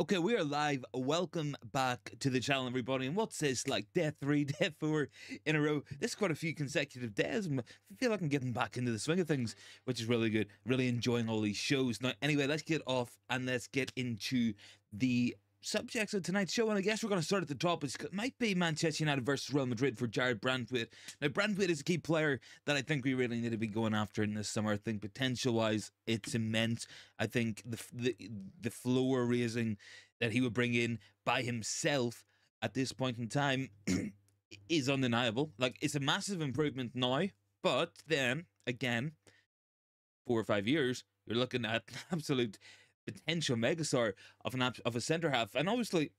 Okay, we are live. Welcome back to the channel, everybody. And what's this like death three, death four in a row? This is quite a few consecutive days. I feel like I'm getting back into the swing of things, which is really good. Really enjoying all these shows. Now, anyway, let's get off and let's get into the subjects of tonight's show, and I guess we're going to start at the top. It might be Manchester United versus Real Madrid for Jarrad Branthwaite. Now, Branthwaite is a key player that I think we really need to be going after in this summer. I think potential wise, it's immense. I think the the the floor raising that he would bring in by himself at this point in time is undeniable. Like it's a massive improvement now, but then again, four or five years, you're looking at absolute potential megastar of an of a centre half, and obviously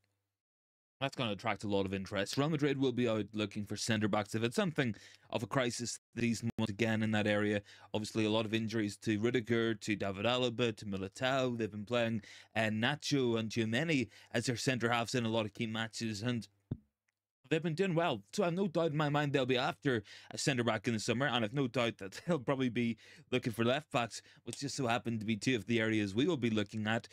that's going to attract a lot of interest. Real Madrid will be out looking for centre backs if it's something of a crisis these months again in that area. Obviously, a lot of injuries to Rudiger, to David Alaba, to Militao. They've been playing and uh, Nacho and Tchouameni as their centre halves in a lot of key matches, and they've been doing well. So I've no doubt in my mind they'll be after a centre back in the summer, and I've no doubt that they'll probably be looking for left backs, which just so happen to be two of the areas we will be looking at.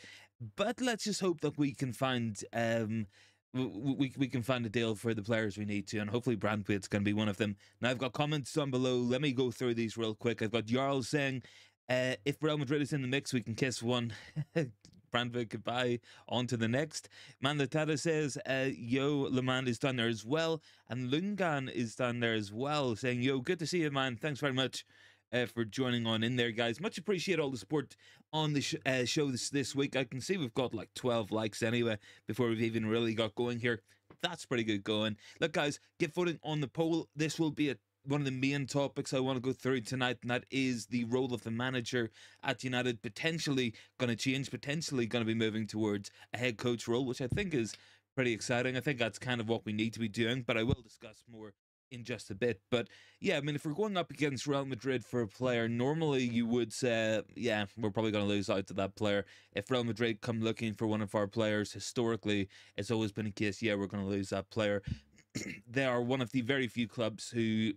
But let's just hope that we can find um we, we can find a deal for the players we need to, and hopefully Branthwaite's going to be one of them. Now, I've got comments down below. Let me go through these real quick. I've got Jarl saying, uh, if Real Madrid is in the mix, we can kiss one. Goodbye. On to the next. Mandatata says, uh, Yo, Lemand is down there as well. And Lungan is down there as well, saying, Yo, good to see you, man. Thanks very much. Uh, for joining on in there, guys. Much appreciate all the support on the sh- uh, show this this week. I can see we've got like 12 likes anyway before we've even really got going here. That's pretty good going. Look, guys, get voting on the poll. This will be a one of the main topics I want to go through tonight, and that is the role of the manager at United potentially going to change, potentially going to be moving towards a head coach role, which I think is pretty exciting. I think that's kind of what we need to be doing, but I will discuss more in just a bit. But yeah, I mean, if we're going up against Real Madrid for a player, normally you would say, yeah, we're probably going to lose out to that player. If Real Madrid come looking for one of our players, historically, it's always been a case, yeah, we're going to lose that player. they are one of the very few clubs who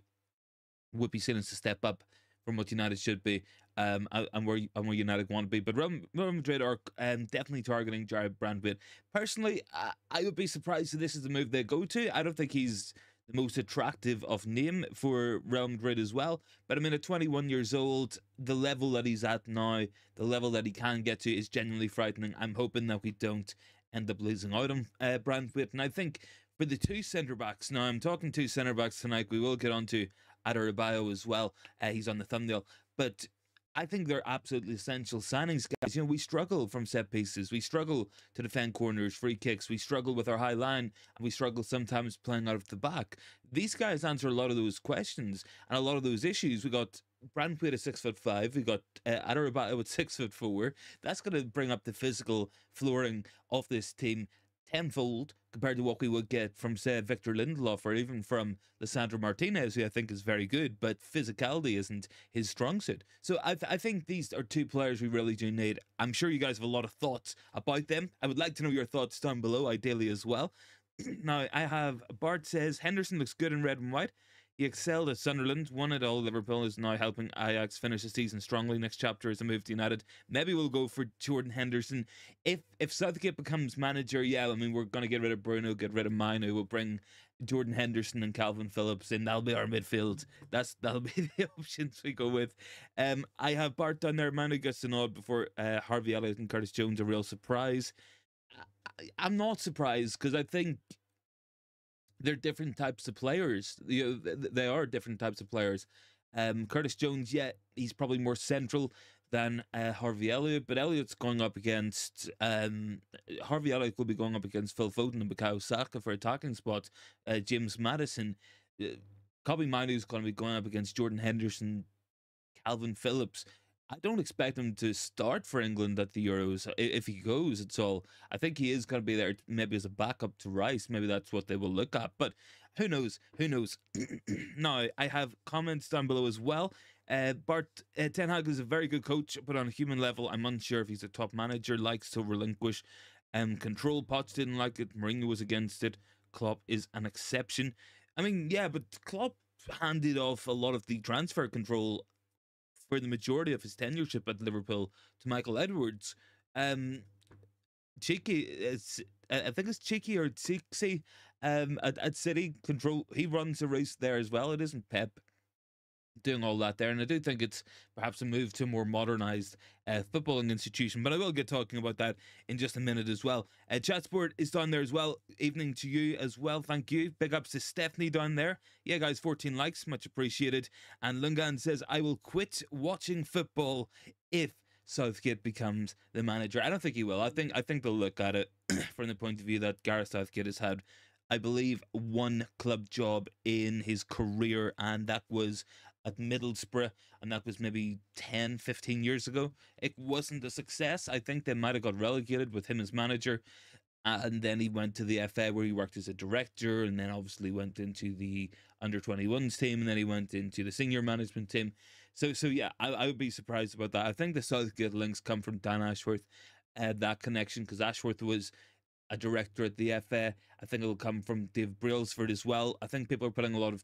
would be seen a step up from what United should be, um, and where and where United want to be. But Real, Real Madrid are um, definitely targeting Jarrad Branthwaite. Personally, I, I would be surprised if this is the move they go to. I don't think he's the most attractive of name for Real Madrid as well. But I mean, at 21 years old, the level that he's at now, the level that he can get to, is genuinely frightening. I'm hoping that we don't end up losing out on uh, Branthwaite. And I think for the two centre backs, now I'm talking two centre backs tonight. We will get on to Adarabioyo as well. Uh, he's on the thumbnail. But I think they're absolutely essential signings, guys. You know, we struggle from set pieces. We struggle to defend corners, free kicks. We struggle with our high line, and we struggle sometimes playing out of the back. These guys answer a lot of those questions and a lot of those issues. We got Branthwaite at six foot five. We got uh, Adarabioyo at six foot four. That's going to bring up the physical flooring of this team tenfold compared to what we would get from, say, Victor Lindelof or even from Lisandro Martinez, who I think is very good, but physicality isn't his strong suit. So I, th- I think these are two players we really do need. I'm sure you guys have a lot of thoughts about them. I would like to know your thoughts down below, ideally as well. now, I have Bart says Henderson looks good in red and white. He excelled at Sunderland, won it all. Liverpool is now helping Ajax finish the season strongly. Next chapter is a move to United. Maybe we'll go for Jordan Henderson. If if Southgate becomes manager, yeah, I mean we're gonna get rid of Bruno, get rid of Mainoo. We'll bring Jordan Henderson and Calvin Phillips in. That'll be our midfield. That's that'll be the options we go with. Um, I have Bart down there. Mainoo odd before uh, Harvey Elliott and Curtis Jones. A real surprise. I, I'm not surprised because I think they're different types of players. You know, they are different types of players. Um, Curtis Jones, yeah, he's probably more central than uh, Harvey Elliott, but Elliott's going up against um, Harvey Elliott will be going up against Phil Foden and Bukayo Saka for attacking spots. Uh, James Maddison, uh, Mainoo is going to be going up against Jordan Henderson, Calvin Phillips. I don't expect him to start for England at the Euros if he goes at all. I think he is going to be there maybe as a backup to Rice. Maybe that's what they will look at. But who knows? Who knows? now, I have comments down below as well. Uh, Bart uh, Ten Hag is a very good coach, but on a human level, I'm unsure if he's a top manager. Likes to relinquish um, control. Potts didn't like it. Mourinho was against it. Klopp is an exception. I mean, yeah, but Klopp handed off a lot of the transfer control for the majority of his tenureship at Liverpool to Michael Edwards. Um, Cheeky, it's, I think it's Cheeky or Cheeksy um, at, at City Control. He runs the race there as well. It isn't Pep doing all that there. And I do think it's perhaps a move to a more modernized uh, footballing institution. But I will get talking about that in just a minute as well. Uh, Chatsport is down there as well. Evening to you as well. Thank you. Big ups to Stephanie down there. Yeah, guys, 14 likes. Much appreciated. And Lungan says, I will quit watching football if Southgate becomes the manager. I don't think he will. I think I think they'll look at it from the point of view that Gareth Southgate has had I believe, one club job in his career, and that was at Middlesbrough, and that was maybe 10, 15 years ago. It wasn't a success. I think they might have got relegated with him as manager. And then he went to the FA where he worked as a director, and then obviously went into the under 21s team, and then he went into the senior management team. So, so yeah, I, I would be surprised about that. I think the Southgate links come from Dan Ashworth, uh, that connection, because Ashworth was a director at the FA. I think it'll come from Dave Brailsford as well. I think people are putting a lot of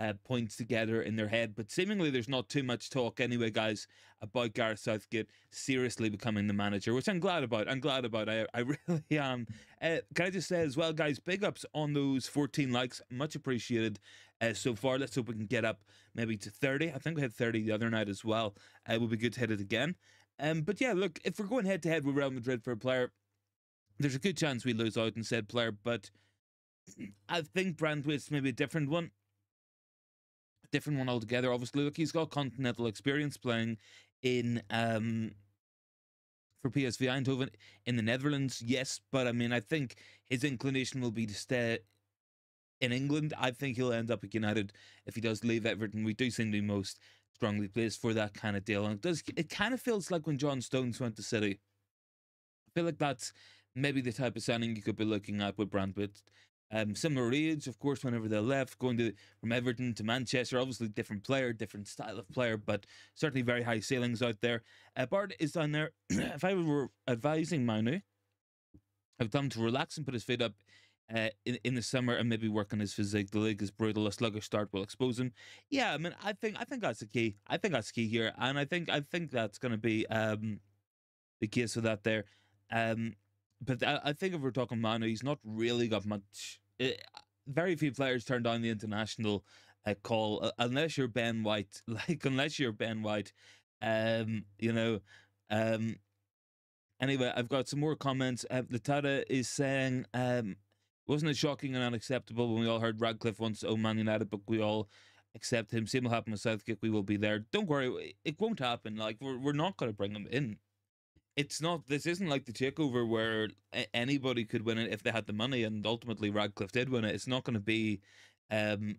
uh, points together in their head. But seemingly there's not too much talk anyway, guys, about Gareth Southgate seriously becoming the manager, which I'm glad about. I'm glad about. I, I really am. Uh, can I just say as well, guys, big ups on those 14 likes. Much appreciated uh, so far. Let's hope we can get up maybe to 30. I think we had 30 the other night as well. Uh, it would be good to hit it again. Um, but yeah, look, if we're going head to head with Real Madrid for a player, there's a good chance we lose out in said player, but I think Branthwaite's maybe a different one different one altogether. Obviously, look, he's got continental experience playing in um for PSV Eindhoven in the Netherlands, yes, but I mean, I think his inclination will be to stay in England. I think he'll end up at United if he does leave Everton. We do seem to be most strongly placed for that kind of deal, and it does. It kind of feels like when John Stones went to City. I feel like that's maybe the type of signing you could be looking at with Branthwaite. Um, similar age, of course, whenever they left, going to from Everton to Manchester, obviously different player, different style of player, but certainly very high ceilings out there. Uh, Bart is down there. if I were advising Mainoo, I've done to relax and put his feet up uh, in in the summer and maybe work on his physique. The league is brutal. A sluggish start will expose him. Yeah, I mean, I think I think that's the key. I think that's key here, and I think I think that's going to be um the case with that there. Um, but I, think if we're talking Mainoo, he's not really got much. Uh, very few players turn down the international uh, call uh, unless you're Ben White. Like unless you're Ben White, um, you know. Um, anyway, I've got some more comments. Uh, Latata is saying, um, wasn't it shocking and unacceptable when we all heard Ratcliffe wants to own Man United, but we all accept him. Same will happen with Southgate. We will be there. Don't worry, it won't happen. Like we're we're not going to bring him in it's not this isn't like the takeover where anybody could win it if they had the money and ultimately Ratcliffe did win it. It's not going to be um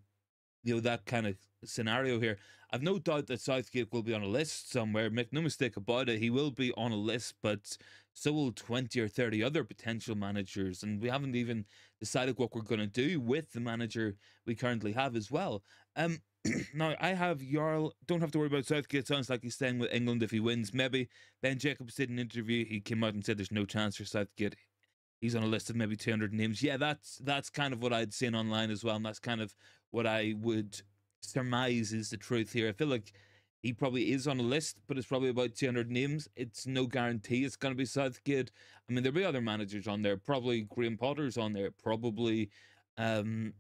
you know that kind of scenario here. I've no doubt that Southgate will be on a list somewhere. Make no mistake about it, he will be on a list, but so will 20 or 30 other potential managers. And we haven't even decided what we're going to do with the manager we currently have as well. Um, now I have Jarl. Don't have to worry about Southgate. Sounds like he's staying with England if he wins. Maybe Ben Jacobs did an interview. He came out and said there's no chance for Southgate. He's on a list of maybe 200 names. Yeah, that's that's kind of what I'd seen online as well, and that's kind of what I would surmise is the truth here. I feel like he probably is on a list, but it's probably about 200 names. It's no guarantee it's going to be Southgate. I mean, there'll be other managers on there. Probably Graham Potter's on there. Probably um,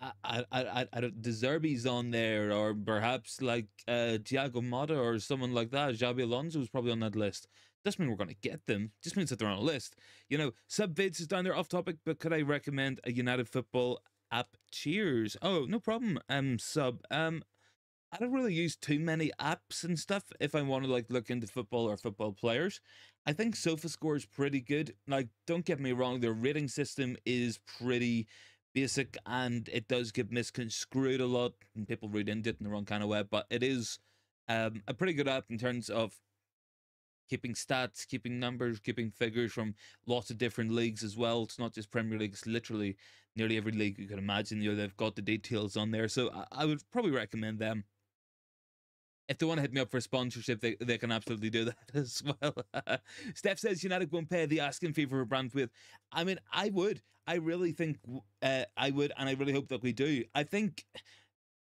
I, I, I, I Zerbi's on there, or perhaps like uh, Thiago Motta or someone like that. Xabi Alonso is probably on that list. Doesn't mean we're going to get them. Just means that they're on a list. You know, Sub Vids is down there off topic, but could I recommend a United Football app? Cheers. Oh, no problem. Um, Sub. Um, I don't really use too many apps and stuff if I want to like look into football or football players. I think SofaScore is pretty good. Like, don't get me wrong, their rating system is pretty basic and it does get misconstrued a lot and people read into it in the wrong kind of way but it is um, a pretty good app in terms of keeping stats keeping numbers keeping figures from lots of different leagues as well. It's not just premier league it's literally nearly every league you can imagine you know they've got the details on there. So I, I would probably recommend them if they want to hit me up for sponsorship, they, they can absolutely do that as well. Steph says United won't pay the asking fee for a Branthwaite. I mean, I would. I really think uh, I would, and I really hope that we do. I think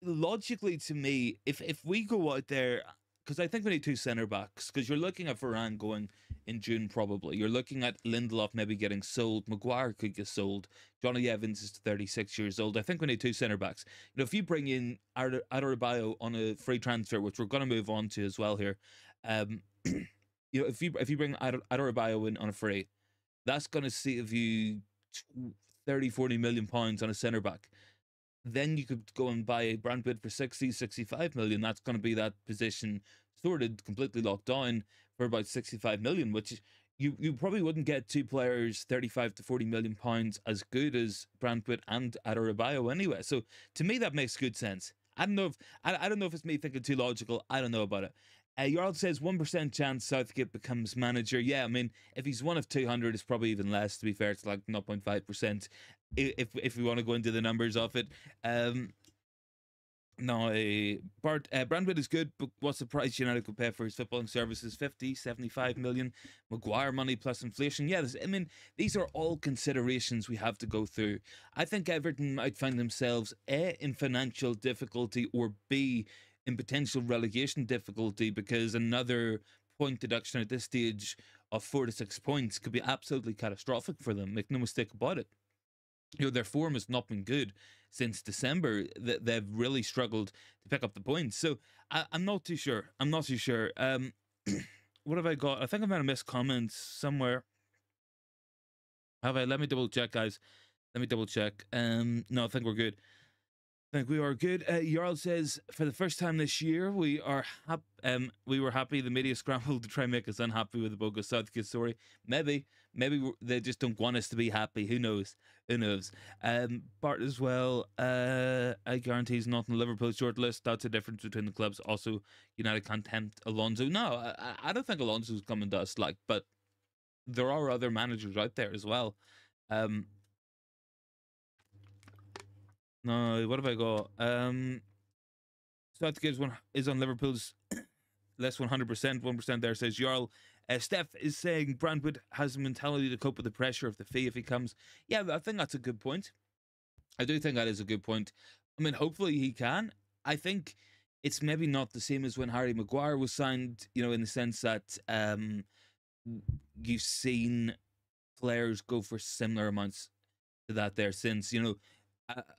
logically to me, if if we go out there, because I think we need two centre backs. Because you're looking at Varane going in June, probably. You're looking at Lindelof maybe getting sold. Maguire could get sold. Johnny Evans is 36 years old. I think we need two centre backs. You know, if you bring in Adarabioyo on a free transfer, which we're going to move on to as well here, um, you know, if you if you bring Adarabioyo in on a free, that's going to save you 30, 40 million pounds on a centre back then you could go and buy a Branthwaite for 60, 65 million. That's going to be that position sorted, completely locked down for about 65 million, which you, you probably wouldn't get two players 35 to 40 million pounds as good as Branthwaite and Adarabioyo anyway. So to me, that makes good sense. I don't know if I, I don't know if it's me thinking too logical. I don't know about it. Uh, Jarl says 1% chance Southgate becomes manager. Yeah, I mean, if he's one of 200, it's probably even less, to be fair. It's like 0.5% if if we want to go into the numbers of it. Um, no, uh, Bart uh, Branthwaite is good, but what's the price United could pay for his footballing services? 50, 75 million. Maguire money plus inflation. Yeah, this. I mean, these are all considerations we have to go through. I think Everton might find themselves A, in financial difficulty, or B, in potential relegation difficulty because another point deduction at this stage of four to six points could be absolutely catastrophic for them. Make no mistake about it you know their form has not been good since December. That they've really struggled to pick up the points. So I, am not too sure. I'm not too sure. Um, what have I got? I think I might have missed comments somewhere. Have I? Let me double check, guys. Let me double check. Um, no, I think we're good. I think we are good. Uh, Jarl says for the first time this year, we are hap- um we were happy. The media scrambled to try and make us unhappy with the bogus Southgate story. Maybe, maybe they just don't want us to be happy. Who knows? Who knows? Um, Bart as well. Uh, I guarantee he's not on Liverpool's short list. That's the difference between the clubs. Also, United can't tempt Alonso. No, I, I don't think Alonso's coming to us. Like, but there are other managers out there as well. Um, no, what have I got? Um, Southgate one is on Liverpool's less 100%, 1% there says Jarl. Uh, Steph is saying Branthwaite has a mentality to cope with the pressure of the fee if he comes. Yeah, I think that's a good point. I do think that is a good point. I mean, hopefully he can. I think it's maybe not the same as when Harry Maguire was signed, you know, in the sense that um, you've seen players go for similar amounts to that there since, you know,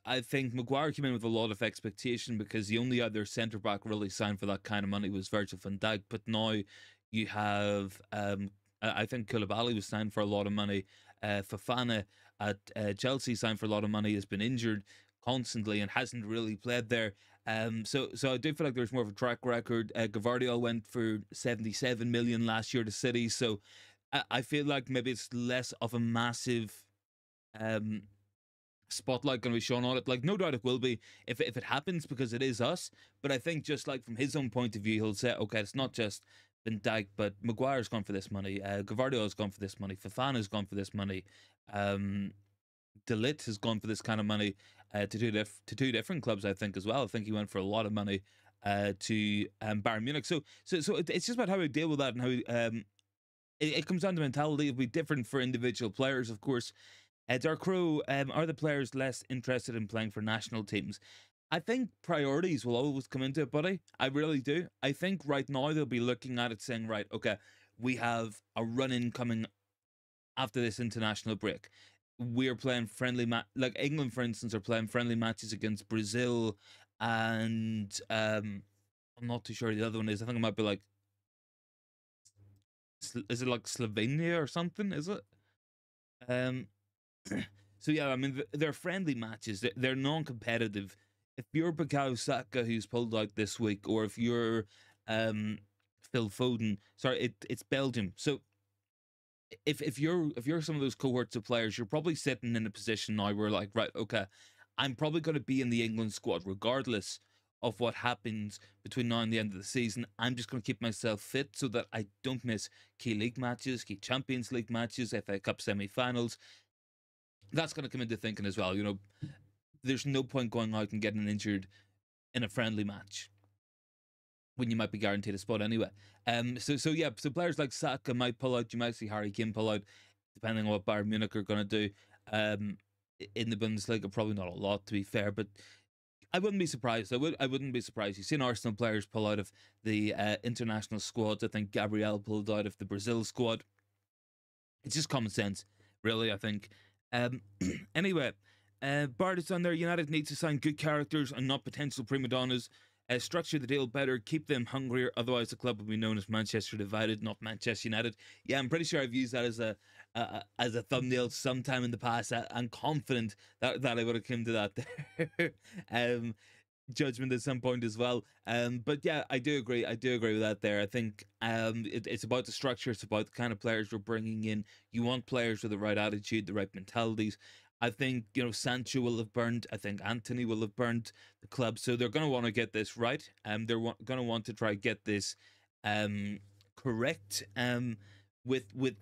I think Maguire came in with a lot of expectation because the only other centre back really signed for that kind of money was Virgil van Dijk. But now you have, um, I think Koulibaly was signed for a lot of money. Uh, Fofana at uh, Chelsea signed for a lot of money, has been injured constantly and hasn't really played there. Um, so so I do feel like there's more of a track record. Uh, Gvardiol went for 77 million last year to City, so I, I feel like maybe it's less of a massive um spotlight going to be shown on it. Like, no doubt it will be if if it happens because it is us. But I think just like from his own point of view, he'll say, okay, it's not just Van Dijk, but Maguire's gone for this money. Uh, Gvardiol's gone for this money. Fofana's gone for this money. Um, De Ligt has gone for this kind of money uh, to two dif- to two different clubs. I think as well. I think he went for a lot of money uh, to um, Bayern Munich. So so so it's just about how we deal with that and how um, it, it comes down to mentality. It'll be different for individual players, of course. Uh, Dark Crow, um, are the players less interested in playing for national teams? I think priorities will always come into it, buddy. I really do. I think right now they'll be looking at it saying, right, okay, we have a run in coming after this international break. We're playing friendly match, like England, for instance, are playing friendly matches against Brazil, and um, I'm not too sure the other one is. I think it might be like, is it like Slovenia or something? Is it? Um, so yeah, I mean they're friendly matches. They're non-competitive. If you're Bukayo Saka who's pulled out this week, or if you're um, Phil Foden, sorry, it, it's Belgium. So if if you're if you're some of those cohorts of players, you're probably sitting in a position now where like, right, okay, I'm probably going to be in the England squad regardless of what happens between now and the end of the season. I'm just going to keep myself fit so that I don't miss key league matches, key Champions League matches, FA Cup semi-finals, that's going to come into thinking as well. You know, there's no point going out and getting injured in a friendly match when you might be guaranteed a spot anyway. Um, so so yeah, so players like Saka might pull out. You might see Harry Kane pull out, depending on what Bayern Munich are going to do. Um, in the Bundesliga, probably not a lot to be fair, but I wouldn't be surprised. I would. I wouldn't be surprised. You've seen Arsenal players pull out of the uh, international squad. I think Gabriel pulled out of the Brazil squad. It's just common sense, really. I think. Um, anyway, uh, Bart is on there. United needs to sign good characters and not potential prima donnas. Uh, structure the deal better, keep them hungrier. Otherwise, the club will be known as Manchester Divided, not Manchester United. Yeah, I'm pretty sure I've used that as a uh, as a thumbnail sometime in the past. I, am confident that, that I would have come to that there. um, judgment at some point as well. Um, but yeah, I do agree. I do agree with that there. I think um, it, it's about the structure. It's about the kind of players we're bringing in. You want players with the right attitude, the right mentalities. I think, you know, Sancho will have burned. I think Antony will have burned the club. So they're going to want to get this right. Um, they're wa- going to want to try get this um, correct um, with with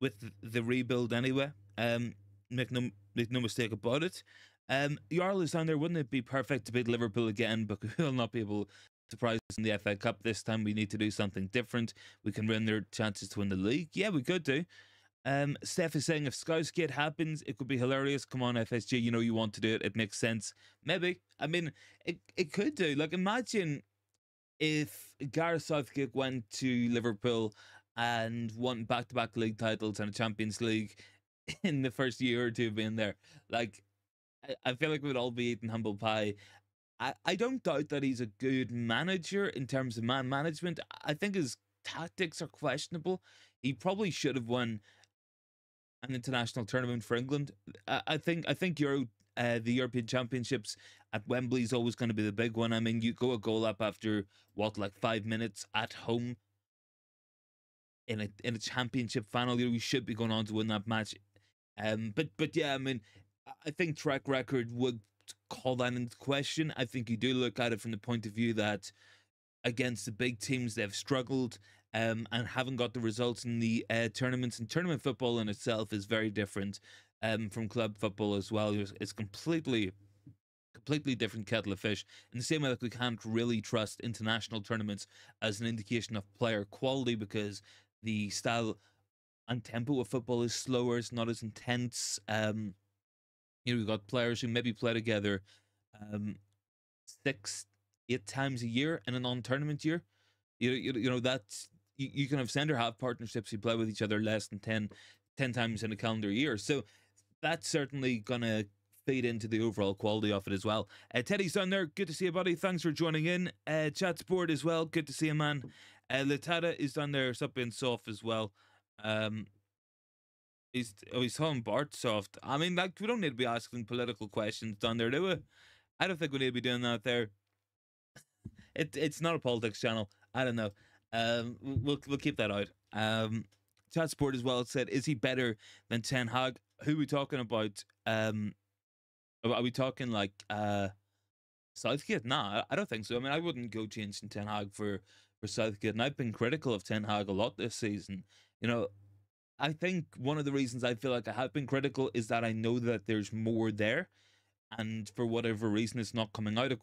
with the rebuild anyway. Um, make no make no mistake about it. Um, is down there. Wouldn't it be perfect to beat Liverpool again? But we'll not be able to prize in the FA Cup this time. We need to do something different. We can win their chances to win the league. Yeah, we could do. Um, Steph is saying if Scousegate happens, it could be hilarious. Come on, FSG, you know you want to do it. It makes sense. Maybe. I mean, it, it could do. Like, imagine if Gareth Southgate went to Liverpool and won back to back league titles and a Champions League in the first year or two of being there. Like, I, feel like we'd all be eating humble pie. I, I don't doubt that he's a good manager in terms of man management. I think his tactics are questionable. He probably should have won an international tournament for England. I, I think I think Euro uh, the European Championships at Wembley is always going to be the big one. I mean, you go a goal up after what, like five minutes at home in a in a championship final. You, should be going on to win that match. Um, but but yeah, I mean, I think track record would call that into question. I think you do look at it from the point of view that against the big teams they've struggled um, and haven't got the results in the uh, tournaments. And tournament football in itself is very different um, from club football as well. It's, completely completely different kettle of fish. In the same way that we can't really trust international tournaments as an indication of player quality because the style and tempo of football is slower, it's not as intense. Um, you know, we've got players who maybe play together um, six, eight times a year in a non-tournament year. You, you, you know that's you, you can have centre half partnerships who play with each other less than 10, 10 times in a calendar year. So that's certainly gonna feed into the overall quality of it as well. Uh, Teddy's on there. Good to see you, buddy. Thanks for joining in. Uh, Chat Sport as well. Good to see you, man. Uh, is on there. Being soft as well. Um, he's oh, he's calling Bart soft. I mean, like we don't need to be asking political questions down there, do we? I don't think we need to be doing that there. It it's not a politics channel. I don't know. Um, we'll we'll keep that out. Um, Chat Sport as well said, is he better than Ten Hag? Who we talking about? Um, are we talking like uh Southgate? Nah, I don't think so. I mean, I wouldn't go changing Ten Hag for for Southgate, and I've been critical of Ten Hag a lot this season. You know, I think one of the reasons I feel like I have been critical is that I know that there's more there, and for whatever reason, it's not coming out. If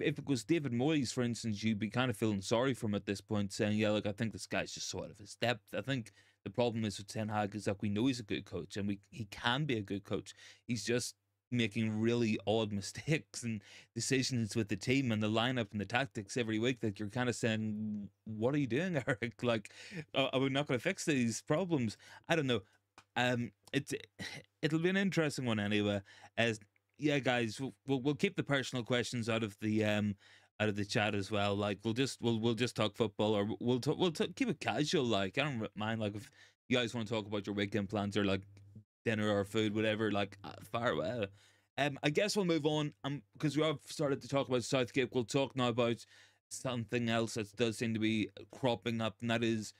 if it was David Moyes, for instance, you'd be kind of feeling sorry for him at this point, saying, "Yeah, look, I think this guy's just so out of his depth." I think the problem is with Ten Hag is that we know he's a good coach, and we he can be a good coach. He's just making really odd mistakes and decisions with the team and the lineup and the tactics every week that you're kind of saying, "What are you doing, Erik? Like, are we not going to fix these problems?" I don't know. Um, it's it'll be an interesting one anyway. As yeah, guys, we'll we'll keep the personal questions out of the um out of the chat as well. Like, we'll just we'll we'll just talk football or we'll talk, we'll t- keep it casual. Like, I don't mind. Like, if you guys want to talk about your weekend plans or like dinner or food, whatever, like uh, far away. Um, I guess we'll move on. Um, because we have started to talk about Southgate. We'll talk now about something else that does seem to be cropping up, and that is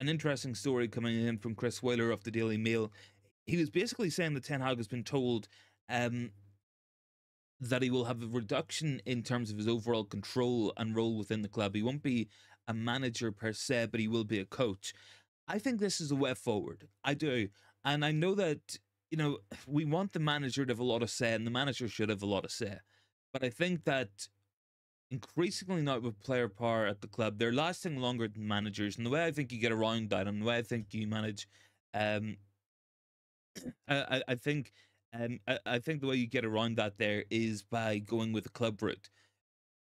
an interesting story coming in from Chris Wheeler of the Daily Mail. He was basically saying that Ten Hag has been told um, that he will have a reduction in terms of his overall control and role within the club. He won't be a manager per se, but he will be a coach. I think this is a way forward. I do. And I know that, you know, we want the manager to have a lot of say, and the manager should have a lot of say. But I think that increasingly now with player power at the club, they're lasting longer than managers. And the way I think you get around that, and the way I think you manage, um, I, I think Um, I, I think the way you get around that there is by going with the club route.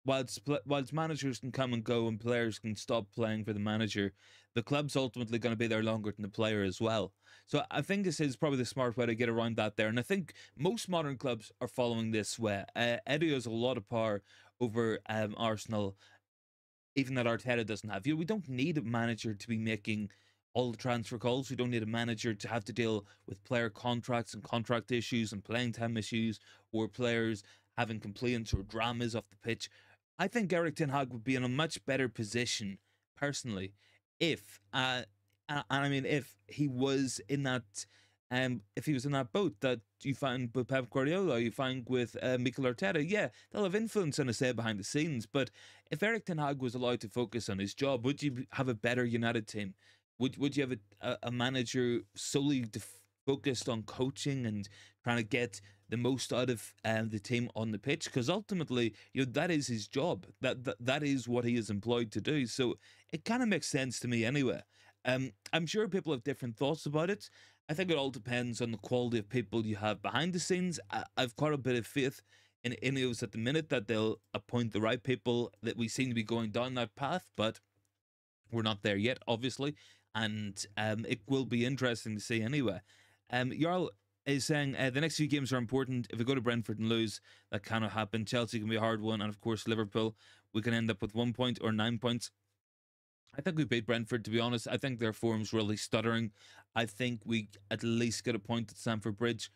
Whilst whilst managers can come and go and players can stop playing for the manager, the club's ultimately going to be there longer than the player as well. So I think this is probably the smart way to get around that there. And I think most modern clubs are following this way. Uh, Edu has a lot of power over um, Arsenal, even that Arteta doesn't have. You know, we don't need a manager to be making all the transfer calls. We don't need a manager to have to deal with player contracts and contract issues and playing time issues or players having complaints or dramas off the pitch. I think Erik Ten Hag would be in a much better position, personally, if uh, and I mean if he was in that um if he was in that boat that you find with Pep Guardiola, you find with uh, Mikel Arteta, yeah, they'll have influence and a say behind the scenes. But if Erik Ten Hag was allowed to focus on his job, would you have a better United team? Would Would you have a, a manager solely def- focused on coaching and trying to get the most out of um, the team on the pitch because ultimately you know that is his job. That, that that is what he is employed to do. So it kind of makes sense to me anyway. Um, i'm sure people have different thoughts about it. I think it all depends on the quality of people you have behind the scenes. I, have got a bit of faith in Ineos at the minute that they'll appoint the right people that we seem to be going down that path but we're not there yet obviously. And um, it will be interesting to see anyway um, Jarl is saying uh, the next few games are important. If we go to Brentford and lose, that cannot happen. Chelsea can be a hard one, and of course Liverpool, we can end up with one point or nine points. I think we beat Brentford. To be honest, I think their form's really stuttering. I think we at least get a point at Stamford Bridge.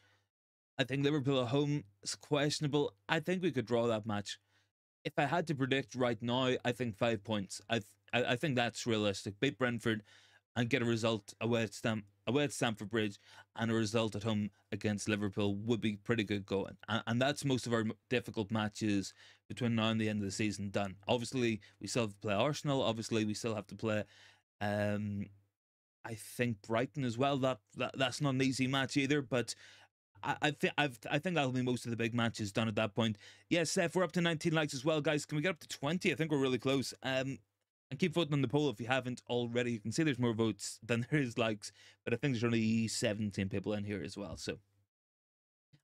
I think Liverpool at home is questionable. I think we could draw that match. If I had to predict right now, I think five points. I th- I, I think that's realistic. Beat Brentford and get a result away at Stamp away at Stamford Bridge and a result at home against Liverpool would be pretty good going. And, and that's most of our difficult matches between now and the end of the season done. Obviously, we still have to play Arsenal. Obviously, we still have to play. Um, I think Brighton as well. That, that that's not an easy match either, but. I, think I've I think that'll be most of the big matches done at that point. Yes, Seth, we're up to 19 likes as well, guys. Can we get up to 20? I think we're really close. Um, and keep voting on the poll if you haven't already. You can see there's more votes than there is likes, but I think there's only 17 people in here as well. So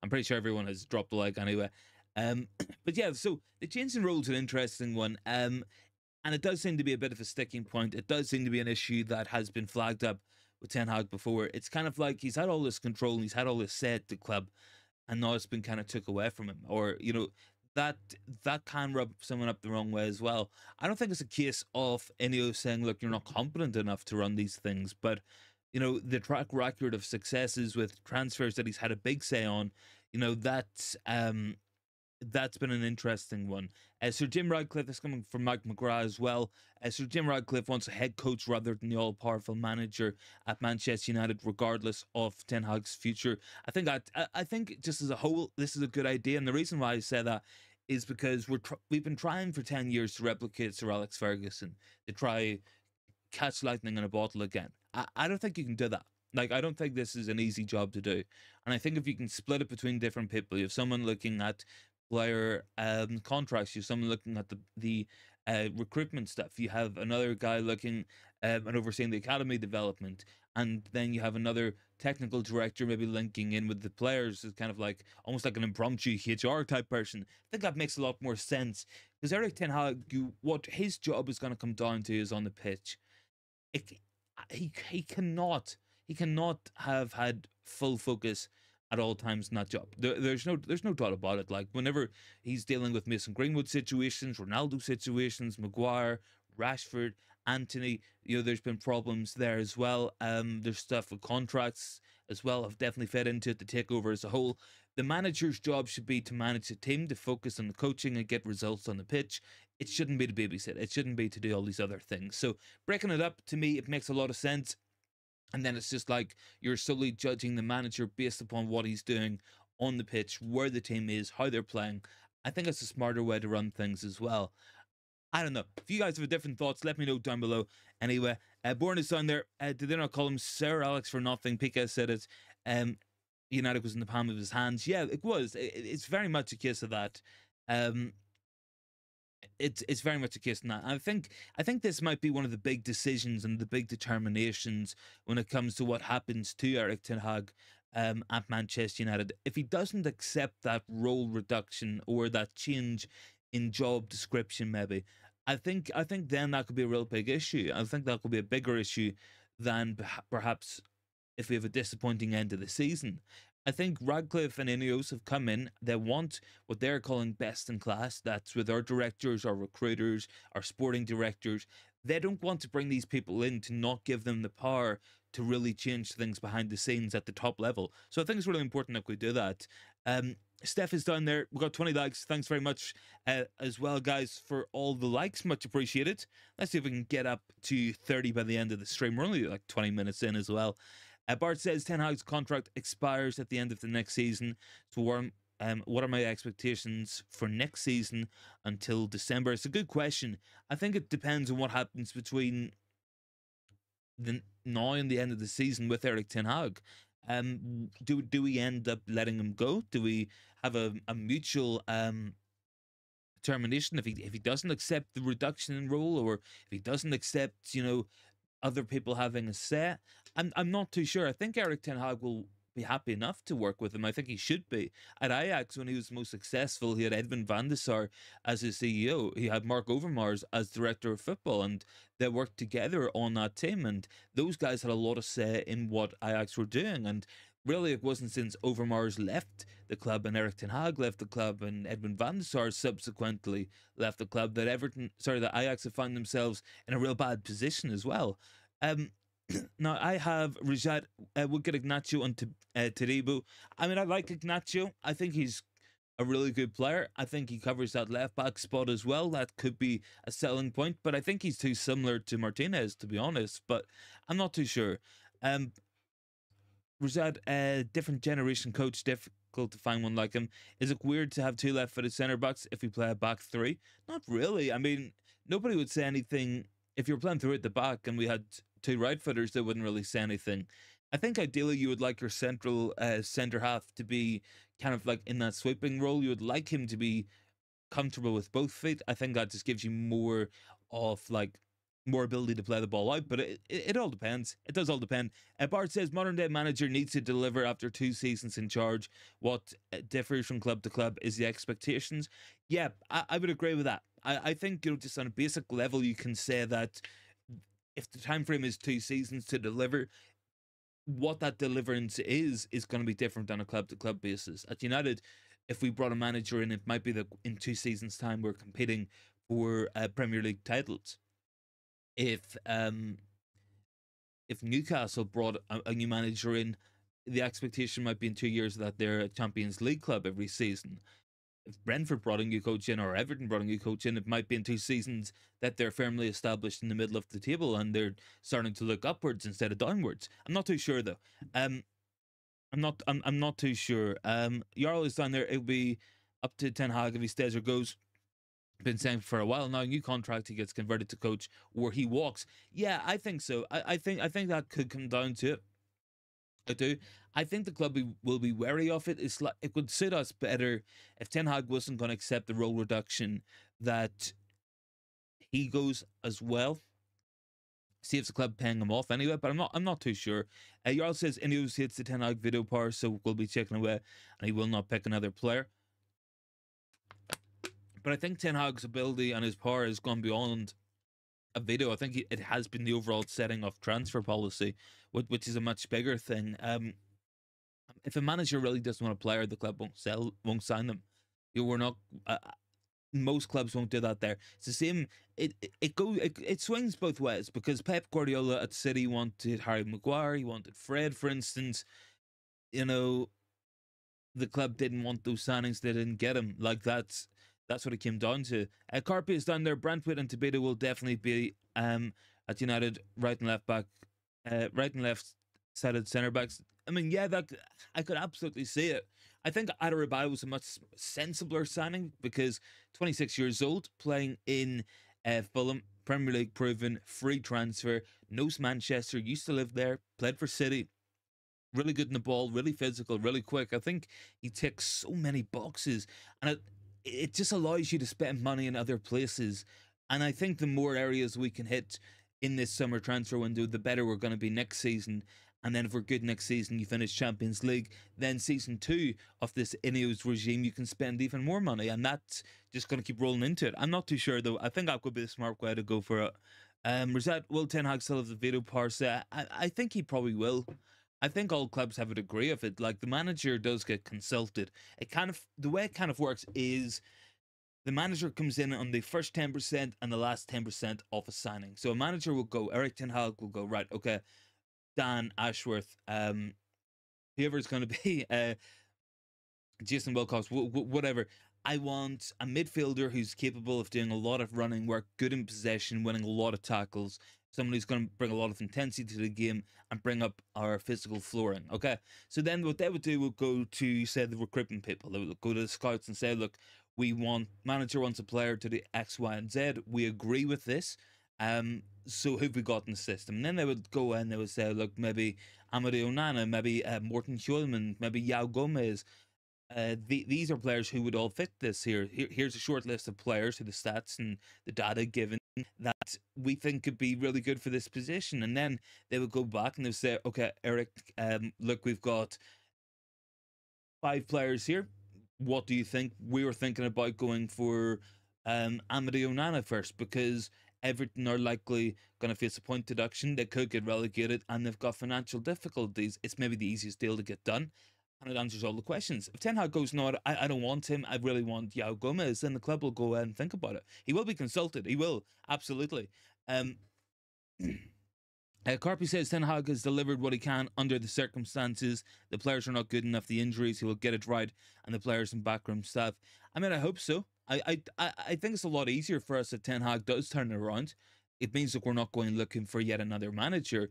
I'm pretty sure everyone has dropped a like anyway. Um, but yeah, so the change in roles is an interesting one. Um, and it does seem to be a bit of a sticking point. It does seem to be an issue that has been flagged up with Ten Hag before. It's kind of like he's had all this control and he's had all this say at the club, and now it's been kind of took away from him. Or you know, that that can rub someone up the wrong way as well. I don't think it's a case of Ineos saying, "Look, you're not competent enough to run these things," but you know the track record of successes with transfers that he's had a big say on. You know that um, that's been an interesting one. Uh, Sir Jim Ratcliffe is coming from Mike McGrath as well. Uh, Sir Jim Ratcliffe wants a head coach rather than the all-powerful manager at Manchester United, regardless of Ten Hag's future. I think I, I think just as a whole, this is a good idea, and the reason why I say that is because we're tr- we've been trying for ten years to replicate Sir Alex Ferguson to try catch lightning in a bottle again. I, I don't think you can do that. Like I don't think this is an easy job to do, and I think if you can split it between different people, you have someone looking at player um, contracts. You have someone looking at the the uh, recruitment stuff. You have another guy looking um, and overseeing the academy development, and then you have another technical director maybe linking in with the players as kind of like almost like an impromptu HR type person. I think that makes a lot more sense because Erik Ten Hag, you, what his job is going to come down to is on the pitch. It, he he cannot he cannot have had full focus at all times in that job. There, there's no there's no doubt about it. Like whenever he's dealing with Mason Greenwood situations, Ronaldo situations, Maguire, Rashford, Antony, you know, there's been problems there as well. Um, there's stuff with contracts as well. Have definitely fed into it. The takeover as a whole. The manager's job should be to manage the team, to focus on the coaching and get results on the pitch. It shouldn't be to babysit. It shouldn't be to do all these other things. So breaking it up to me, it makes a lot of sense. And then it's just like you're solely judging the manager based upon what he's doing on the pitch, where the team is, how they're playing. I think it's a smarter way to run things as well. I don't know. If you guys have different thoughts, let me know down below. Anyway, uh, Born is on there. Uh, did they not call him Sir Alex for nothing? Piqué said it. Um, United was in the palm of his hands. Yeah, it was. It, it's very much a case of that. Um, it's it's very much a case of that. I think I think this might be one of the big decisions and the big determinations when it comes to what happens to Erik Ten Hag um, at Manchester United, if he doesn't accept that role reduction or that change in job description, maybe, I think I think then that could be a real big issue. I think that could be a bigger issue than perhaps if we have a disappointing end of the season. I think Ratcliffe and Ineos have come in. They want what they're calling best in class. That's with our directors, our recruiters, our sporting directors. They don't want to bring these people in to not give them the power to really change things behind the scenes at the top level. So I think it's really important that we do that. Um, Steph is down there. We've got 20 likes. Thanks very much uh, as well, guys, for all the likes. Much appreciated. Let's see if we can get up to 30 by the end of the stream. We're only like 20 minutes in as well. Uh, Bart says Ten Hag's contract expires at the end of the next season. So what, um, what are my expectations for next season until December? It's a good question. I think it depends on what happens between the now and the end of the season with Erik Ten Hag. Um, do do we end up letting him go? Do we have a, a mutual um termination if he if he doesn't accept the reduction in role or if he doesn't accept you know other people having a say. I'm I'm not too sure. I think Erik Ten Hag will be happy enough to work with him. I think he should be. At Ajax, when he was most successful, he had Edwin van der Sar as his CEO. He had Mark Overmars as director of football, and they worked together on that team. And those guys had a lot of say in what Ajax were doing. And really, it wasn't since Overmars left the club and Erik Ten Hag left the club and Edwin van der Sar subsequently left the club that Everton, sorry, that Ajax have found themselves in a real bad position as well. Um, now I have Rajat uh, we'll get Inácio and uh, Todibo. I mean, I like Inácio. I think he's a really good player. I think he covers that left back spot as well. That could be a selling point, but I think he's too similar to Martinez, to be honest. But I'm not too sure. Um, Rajat, a different generation coach, difficult to find one like him. Is it weird to have two left-footed centre backs if we play a back three? Not really. I mean, nobody would say anything if you were playing through at the back and we had two right footers, they wouldn't really say anything. I think ideally you would like your central uh, centre half to be kind of like in that sweeping role. You would like him to be comfortable with both feet. I think that just gives you more of like more ability to play the ball out, but it, it, it all depends. It does all depend. Uh, Bart says modern day manager needs to deliver after two seasons in charge. What uh, differs from club to club is the expectations. Yeah, I, I would agree with that. I, I think you know just on a basic level you can say that if the time frame is two seasons to deliver, what that deliverance is is going to be different on a club to club basis. At United, if we brought a manager in, it might be that in two seasons' time we're competing for uh, Premier League titles. If um, if Newcastle brought a, a, new manager in, the expectation might be in two years that they're a Champions League club every season if Brentford brought a new coach in or Everton brought a new coach in, it might be in two seasons that they're firmly established in the middle of the table and they're starting to look upwards instead of downwards. I'm not too sure though. Um, I'm not. I'm. I'm not too sure. Um, Jarl is down there. It'll be up to Ten Hag if he stays or goes. Been saying for a while now. New contract. He gets converted to coach, or he walks. Yeah, I think so. I, I think. I think that could come down to it. I do. I think the club will be wary of it. It's like it would suit us better if Ten Hag wasn't going to accept the role reduction that he goes as well. See if the club paying him off anyway, but I'm not. I'm not too sure. Uh, Jarl says Ineos hits the Ten Hag veto power, so we'll be checking away, and he will not pick another player. But I think Ten Hag's ability and his power has gone beyond a veto. I think it has been the overall setting of transfer policy, which is a much bigger thing. Um, if a manager really doesn't want a player, the club won't sell, won't sign them. You know, we're not. Uh, most clubs won't do that. There, it's the same. It it, it go it, it swings both ways because Pep Guardiola at City wanted Harry Maguire, he wanted Fred, for instance. You know, the club didn't want those signings; they didn't get him. Like that's that's what it came down to. Uh, Carpe is down there. Branthwaite and Todibo will definitely be um at United right and left back, uh, right and left sided centre backs. I mean, yeah, that I could absolutely see it. I think Adarabioyo was a much sensibler signing because 26 years old, playing in uh, Fulham, Premier League proven, free transfer, knows Manchester, used to live there, played for City, really good in the ball, really physical, really quick. I think he ticks so many boxes, and it it just allows you to spend money in other places. And I think the more areas we can hit in this summer transfer window, the better we're going to be next season. And then if we're good next season, you finish Champions League. Then season two of this Ineos regime, you can spend even more money, and that's just going to keep rolling into it. I'm not too sure though. I think that could be the smart way to go for it. Um, Rosette, will Ten Hag still have the veto power? I, I think he probably will. I think all clubs have a degree of it. Like the manager does get consulted. It kind of the way it kind of works is the manager comes in on the first ten percent and the last ten percent of a signing. So a manager will go. Erik Ten Hag will go right. Okay, Dan Ashworth, um, whoever's going to be, uh, Jason Wilcox, whatever. I want a midfielder who's capable of doing a lot of running work, good in possession, winning a lot of tackles. Someone who's going to bring a lot of intensity to the game and bring up our physical flooring. Okay, so then what they would do would go to say the recruitment people. They would go to the scouts and say, "Look, we want manager wants a player to do X, Y, and Z. We agree with this. Um, so who've we got in the system? And then they would go and they would say, look, maybe Amadou Onana, maybe uh, Morten Hjulmand, maybe João Gomes. Uh, the, these are players who would all fit this here. here. Here's a short list of players who the stats and the data given that we think could be really good for this position. And then they would go back and they say, okay, Erik, um, look, we've got five players here. What do you think? We were thinking about going for um, Amadou Onana first because Everton are likely going to face a point deduction. They could get relegated and they've got financial difficulties. It's maybe the easiest deal to get done. And it answers all the questions. If Ten Hag goes, no, I, I don't want him. I really want João Gomes. Then the club will go and think about it. He will be consulted. He will absolutely. Um, uh, Carpy says Ten Hag has delivered what he can under the circumstances. The players are not good enough. The injuries, he will get it right, and the players and backroom staff. I mean, I hope so. I, I I think it's a lot easier for us if Ten Hag does turn it around. It means that we're not going looking for yet another manager.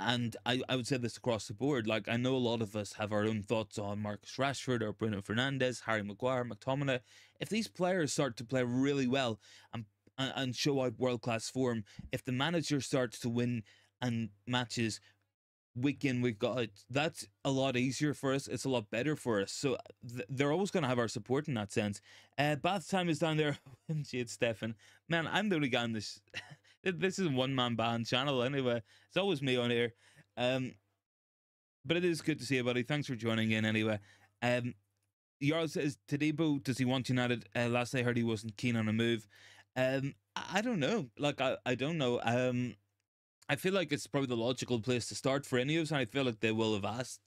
And I, I would say this across the board. Like I know a lot of us have our own thoughts on Marcus Rashford or Bruno Fernandes, Harry Maguire, McTominay. If these players start to play really well and and show out world class form, if the manager starts to win and matches week in week out that's a lot easier for us it's a lot better for us so th- they're always going to have our support in that sense uh bath time is down there Jade Stefan man I'm the only guy on this this is one man band channel anyway. It's always me on here. Um but it is good to see you buddy. Thanks for joining in anyway. Um Jarl says Todibo does he want United? Uh, last I heard he wasn't keen on a move. Um I, I don't know. Like I, I don't know. Um I feel like it's probably the logical place to start for Ineos, and I feel like they will have asked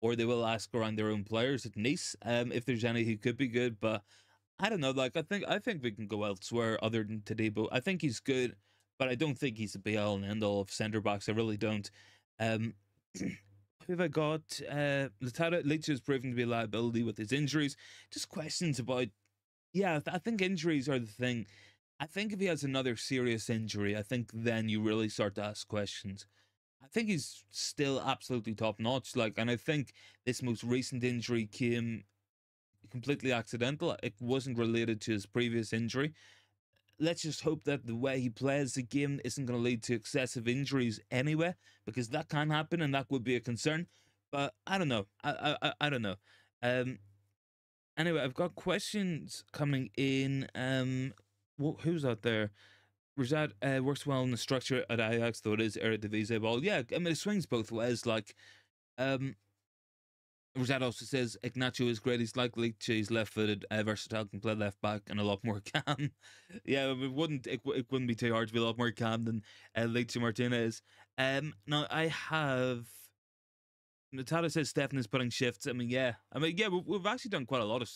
or they will ask around their own players at Nice, um, if there's any who could be good. But I don't know. Like I think I think we can go elsewhere other than Todibo. I think he's good, but I don't think he's the be all and end all of centre backs. I really don't. Um, who have I got? Uh, Latata Leach has proven to be a liability with his injuries. Just questions about. Yeah, I think injuries are the thing. I think if he has another serious injury, I think then you really start to ask questions. I think he's still absolutely top notch. Like, and I think this most recent injury came completely accidental. It wasn't related to his previous injury. Let's just hope that the way he plays the game isn't going to lead to excessive injuries anyway, because that can happen and that would be a concern. But I don't know. I I I don't know. Um. Anyway, I've got questions coming in. Um who's out there? Rashad uh, works well in the structure at Ajax, though it is Eredivisie ball. Yeah, I mean it swings both ways. Like, um, Rashad also says Inácio is great. He's likely Leach. He's left-footed, uh, versatile, can play left back, and a lot more calm. yeah, it wouldn't it, it wouldn't be too hard to be a lot more calm than uh, Licha Martinez. Um, now I have. Natala says Stefan is putting shifts. I mean, yeah, I mean, yeah, we've, we've actually done quite a lot of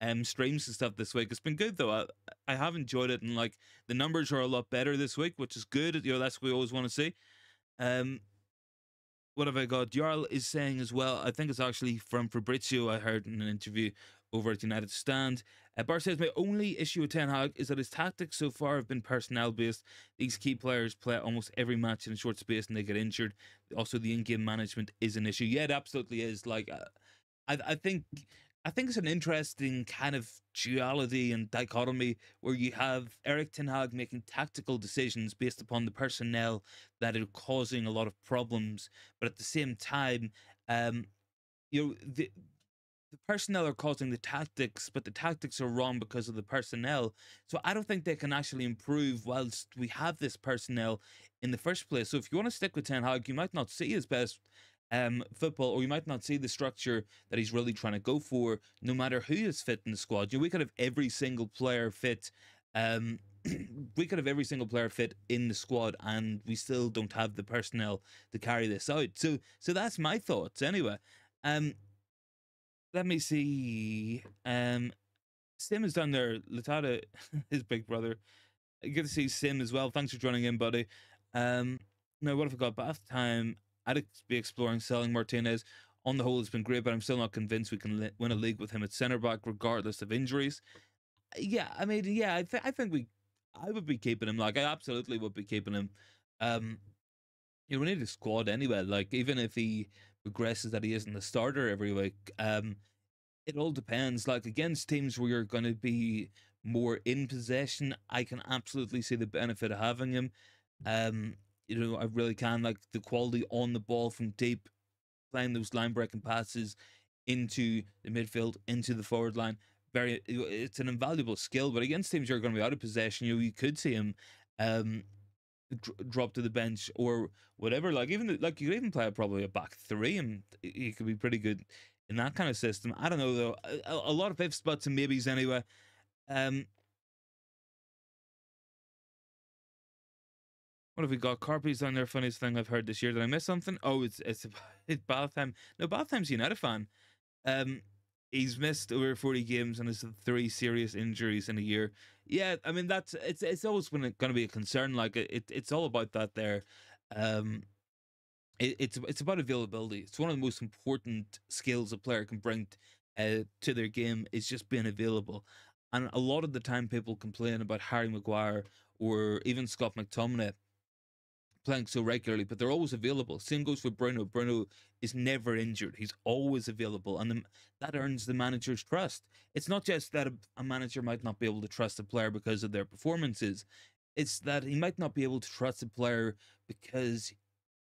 um streams and stuff this week. It's been good though. I, I have enjoyed it and like the numbers are a lot better this week, which is good. You know, that's what we always want to see. Um what have I got? Jarl is saying as well, I think it's actually from Fabrizio I heard in an interview over at United Stand. Uh, Bar says, My only issue with Ten Hag is that his tactics so far have been personnel based. These key players play almost every match in a short space and they get injured. Also, the in game management is an issue. Yeah, it absolutely is. Like, uh, I, I think I think it's an interesting kind of duality and dichotomy where you have Erik Ten Hag making tactical decisions based upon the personnel that are causing a lot of problems, but at the same time, um, you know the the personnel are causing the tactics, but the tactics are wrong because of the personnel. So I don't think they can actually improve whilst we have this personnel in the first place. So if you want to stick with Ten Hag, you might not see his best um, football, or you might not see the structure that he's really trying to go for, no matter who is fit in the squad. You know, we could have every single player fit. Um, we could have every single player fit in the squad, and we still don't have the personnel to carry this out. So, so that's my thoughts anyway. Um, let me see. Um, Sim is down there. Latada, his big brother. Good to see Sim as well. Thanks for joining in, buddy. Um, now what if I got bath time? I'd be exploring selling Martinez. On the whole, it's been great, but I'm still not convinced we can win a league with him at centre back, regardless of injuries. Yeah, I mean, yeah, I, th- I think we, I would be keeping him. Like, I absolutely would be keeping him. Um, you know, we need a squad anyway. Like, even if he progresses that he isn't the starter every week, um, it all depends. Like against teams where you're going to be more in possession, I can absolutely see the benefit of having him. Um, you know, I really can like the quality on the ball from deep, playing those line breaking passes into the midfield, into the forward line. Very, it's an invaluable skill. But against teams you're going to be out of possession, you know, you could see him um drop to the bench or whatever. Like even like you could even play probably a back three, and he could be pretty good in that kind of system. I don't know though. A, a lot of if spots and maybes anyway. Um, what have we got? Carpy's on there. Funniest thing I've heard this year. Did I miss something? Oh, it's it's it's Baltham. No, Baltham's United fan. Um, he's missed over forty games and has three serious injuries in a year. Yeah, I mean that's it's it's always been going to be a concern. Like it, it's all about that there. Um, it, it's it's about availability. It's one of the most important skills a player can bring uh, to their game is just being available. And a lot of the time, people complain about Harry Maguire or even Scott McTominay playing so regularly, but they're always available. Same goes for Bruno. Bruno is never injured; he's always available, and the, that earns the manager's trust. It's not just that a, a manager might not be able to trust a player because of their performances; it's that he might not be able to trust a player because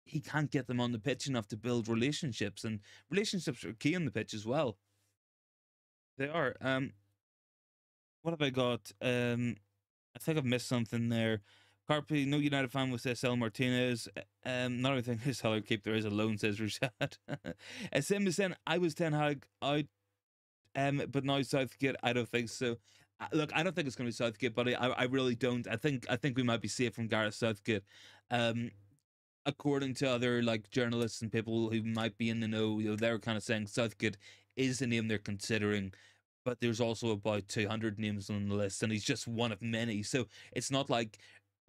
he can't get them on the pitch enough to build relationships, and relationships are key on the pitch as well. They are. Um, what have I got? Um, I think I've missed something there. Carpe, no United fan with SL Martinez. Um, not everything is seller keep there is alone, says Rashad. SM is saying I was Ten Hag out, um, but now Southgate. I don't think so. Uh, look, I don't think it's going to be Southgate, but I, I really don't. I think I think we might be safe from Gareth Southgate. Um, according to other like journalists and people who might be in the know, you know, they're kind of saying Southgate is the name they're considering, but there's also about 200 names on the list, and he's just one of many. So it's not like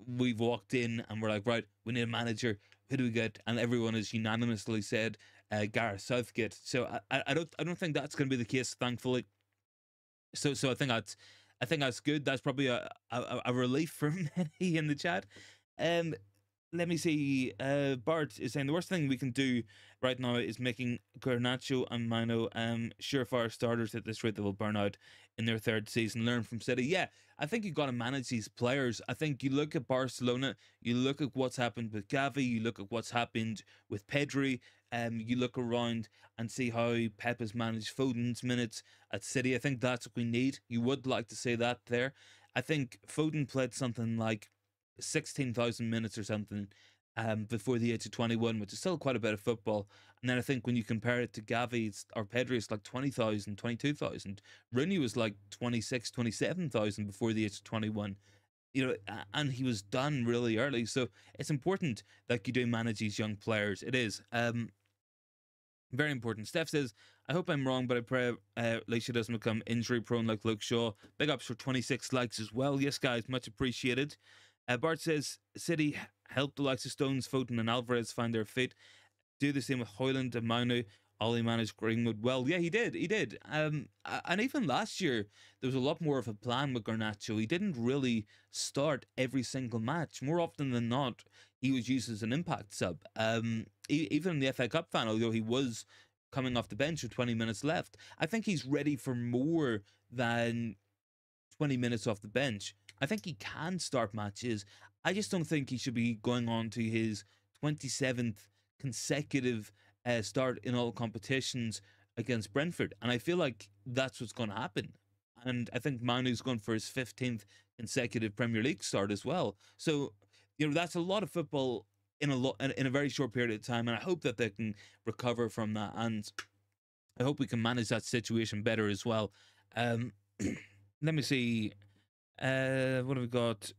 we've walked in and we're like, right, we need a manager. Who do we get? And everyone has unanimously said uh, Gareth Southgate. So I, I don't I don't think that's going to be the case, thankfully. So so I think that's I think that's good. That's probably a a, a relief for many in the chat. Um, let me see. Uh, Bart is saying the worst thing we can do right now is making Garnacho and Mainoo um surefire starters at this rate. They will burn out in their third season. Learn from City. Yeah, I think you've got to manage these players. I think you look at Barcelona, you look at what's happened with Gavi, you look at what's happened with Pedri. Um, you look around and see how Pep has managed Foden's minutes at City. I think that's what we need. You would like to say that there. I think Foden played something like 16,000 minutes or something um, before the age of 21, which is still quite a bit of football. And then I think when you compare it to Gavi's or Pedri's, like 20,000, 22,000. Rooney was like 26, 27,000 before the age of 21. You know, and he was done really early. So it's important that you do manage these young players. It is. Um, very important. Steph says, I hope I'm wrong, but I pray uh, doesn't become injury prone like Luke Shaw. Big ups for 26 likes as well. Yes, guys, much appreciated. Uh, Bart says City help the likes of Stones, Foden, and Alvarez find their feet. Do the same with Højlund and Mainoo. Ollie managed Greenwood well. Yeah, he did. He did. Um, and even last year, there was a lot more of a plan with Garnacho. He didn't really start every single match. More often than not, he was used as an impact sub. Um, even in the FA Cup final, although he was coming off the bench with 20 minutes left, I think he's ready for more than 20 minutes off the bench. I think he can start matches. I just don't think he should be going on to his 27th consecutive uh, start in all competitions against Brentford. And I feel like that's what's going to happen. And I think Mainoo's going for his 15th consecutive Premier League start as well. So, you know, that's a lot of football in a lot in a very short period of time, and I hope that they can recover from that, and I hope we can manage that situation better as well. Um, let me see. Uh, what have we got?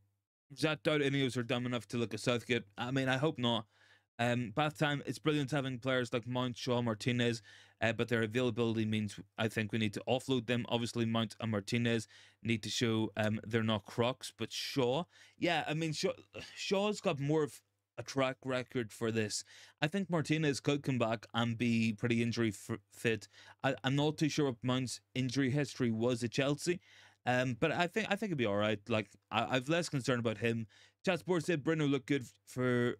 Is that doubt any of us are dumb enough to look at Southgate? I mean, I hope not. Um, bath time, it's brilliant having players like Mount, Shaw, Martinez, uh, but their availability means I think we need to offload them. Obviously, Mount and Martinez need to show um they're not crocs, but Shaw, yeah, I mean Shaw, Shaw's got more of a track record for this. I think Martinez could come back and be pretty injury fit. I, I'm not too sure what Mount's injury history was at Chelsea. Um, but I think I think it'd be all right. Like I, I've less concern about him. Chat Sports said Bruno looked good for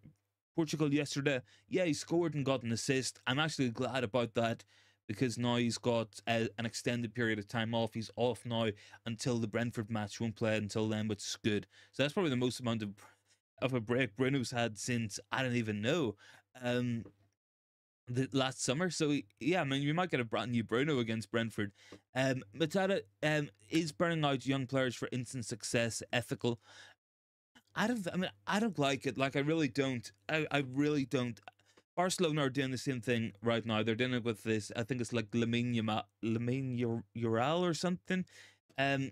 Portugal yesterday. Yeah, he scored and got an assist. I'm actually glad about that because now he's got uh, an extended period of time off. He's off now until the Brentford match. Won't play until then, which is good. So that's probably the most amount of of a break Bruno's had since I don't even know. Um, the last summer. So yeah, I mean, we might get a brand new Bruno against Brentford. Um, Matata um is burning out young players for instant success ethical. I don't. I mean, I don't like it. Like, I really don't. I, I really don't. Barcelona are doing the same thing right now. They're doing it with this. I think it's like Lamine Lamine Yamal or something. Um,